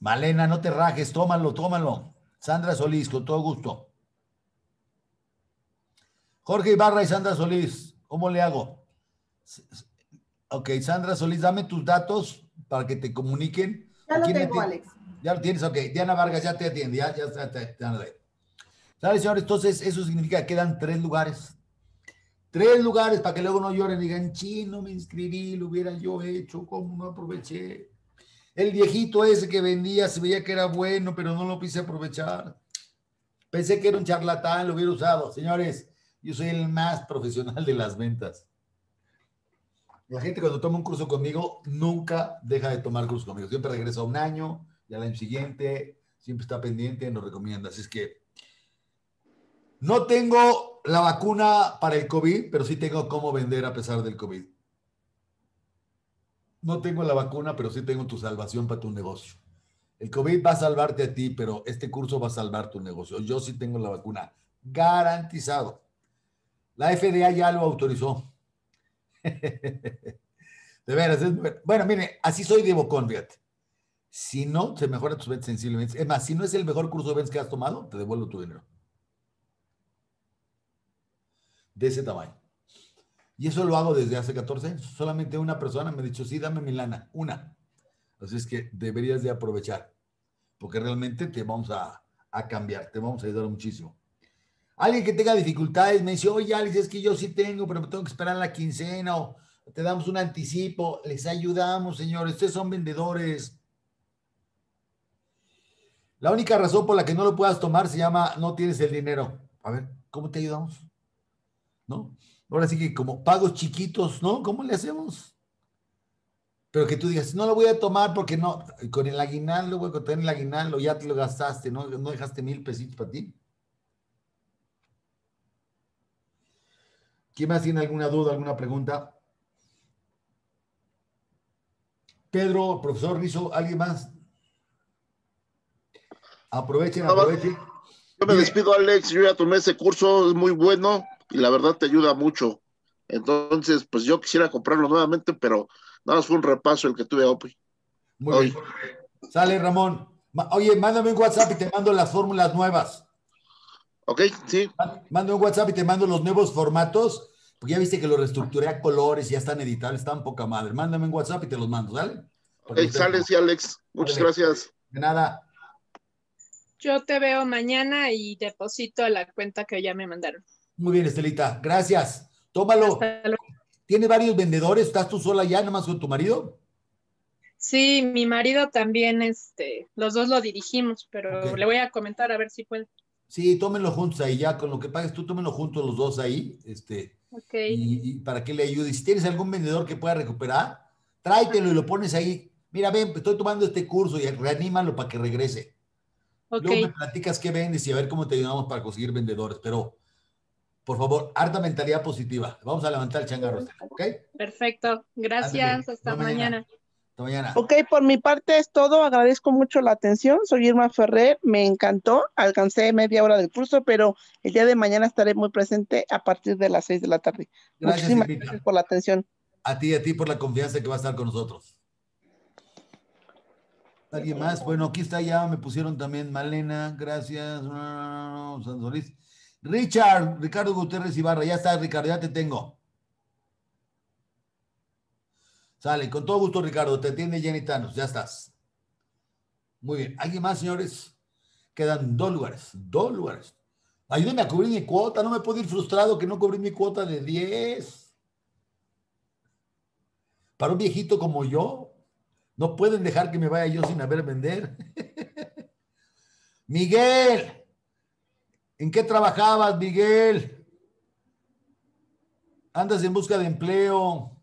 Malena, no te rajes, tómalo, tómalo. Sandra Solís, con todo gusto. Jorge Ibarra y Sandra Solís, ¿cómo le hago? Ok, Sandra Solís, dame tus datos para que te comuniquen. Ya lo tengo, Alex. Ya lo tienes, ok. Diana Vargas ya te atiende, ya, ya está. ¿Sabes, señores? Entonces, eso significa que quedan tres lugares. Tres lugares para que luego no lloren y digan, chino, me inscribí, lo hubiera yo hecho, ¿cómo no aproveché? El viejito ese que vendía se veía que era bueno, pero no lo quise aprovechar. Pensé que era un charlatán, lo hubiera usado. Señores, yo soy el más profesional de las ventas. La gente cuando toma un curso conmigo nunca deja de tomar curso conmigo. Siempre regresa un año y al año siguiente siempre está pendiente, nos recomienda. Así es que no tengo la vacuna para el COVID, pero sí tengo cómo vender a pesar del COVID. No tengo la vacuna, pero sí tengo tu salvación para tu negocio. El COVID va a salvarte a ti, pero este curso va a salvar tu negocio. Yo sí tengo la vacuna. Garantizado. La FDA ya lo autorizó. de veras. bueno, mire, así soy de bocón. Si no, se mejora tus ventas sensiblemente. Es más, si no es el mejor curso de ventas que has tomado, te devuelvo tu dinero de ese tamaño. Y eso lo hago desde hace 14 años. Solamente una persona me ha dicho, sí, dame mi lana, una. Así es que deberías de aprovechar, porque realmente te vamos a, a cambiar, te vamos a ayudar muchísimo. Alguien que tenga dificultades me dice, oye, Alex, es que yo sí tengo, pero me tengo que esperar la quincena o te damos un anticipo. Les ayudamos, señores. Ustedes son vendedores. La única razón por la que no lo puedas tomar se llama no tienes el dinero. A ver, ¿cómo te ayudamos? ¿no? Ahora sí que como pagos chiquitos, ¿no? ¿Cómo le hacemos? Pero que tú digas, no lo voy a tomar porque no, con el aguinaldo, güey, con tener el aguinaldo ya te lo gastaste, ¿no? No dejaste mil pesitos para ti. ¿Quién más tiene alguna duda, alguna pregunta? Pedro, profesor Rizo, ¿alguien más? Aprovechen, aprovechen. Yo me despido, Alex. Yo ya tomé ese curso, es muy bueno y la verdad te ayuda mucho. Entonces, pues yo quisiera comprarlo nuevamente, pero nada más fue un repaso el que tuve hoy. Muy bien. Sale, Ramón. Oye, mándame un WhatsApp y te mando las fórmulas nuevas. Ok, sí. Mándame un WhatsApp y te mando los nuevos formatos, porque ya viste que los reestructuré a colores y ya están editables, están poca madre. Mándame un WhatsApp y te los mando, ¿sale? Ok, sale, sí, Alex. Muchas gracias. De nada. Yo te veo mañana y deposito la cuenta que ya me mandaron. Muy bien, Estelita. Gracias. Tómalo. ¿Tiene varios vendedores? ¿Estás tú sola ya, nomás con tu marido? Sí, mi marido también, este, los dos lo dirigimos, pero le voy a comentar a ver si puede. Sí, tómenlo juntos ahí, ya con lo que pagues tú, tómenlo juntos los dos ahí, este, y, para que le ayude. Si tienes algún vendedor que pueda recuperar, tráetelo y lo pones ahí. Mira, ven, estoy tomando este curso y reanímalo para que regrese. Luego me platicas qué vendes y a ver cómo te ayudamos para conseguir vendedores, pero por favor, harta mentalidad positiva. Vamos a levantar el changarro, ¿ok? Perfecto. Gracias. Hasta mañana. Hasta mañana. Ok, por mi parte es todo. Agradezco mucho la atención. Soy Irma Ferrer. Me encantó. Alcancé media hora del curso, pero el día de mañana estaré muy presente a partir de las seis de la tarde. Gracias, Muchísimas gracias por la atención. A ti, a ti por la confianza que va a estar con nosotros. ¿Alguien más? Bueno, aquí está ya, me pusieron también Malena, gracias. San Solís. Richard, Ricardo Gutiérrez Ibarra, ya está, Ricardo, ya te tengo. Sale, con todo gusto, Ricardo, te atiende Jenny Thanos, ya estás. Muy bien, ¿alguien más, señores? Quedan dos lugares, dos lugares. Ayúdenme a cubrir mi cuota, no me puedo ir frustrado que no cubrí mi cuota de 10. Para un viejito como yo, no pueden dejar que me vaya yo sin haber vender. Miguel, ¿En qué trabajabas, Miguel? Andas en busca de empleo.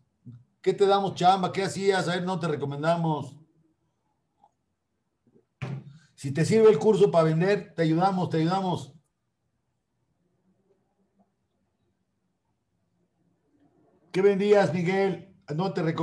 ¿Qué te damos chamba? ¿Qué hacías? A ver, no te recomendamos. Si te sirve el curso para vender, te ayudamos, te ayudamos. ¿Qué vendías, Miguel? No te recomiendo.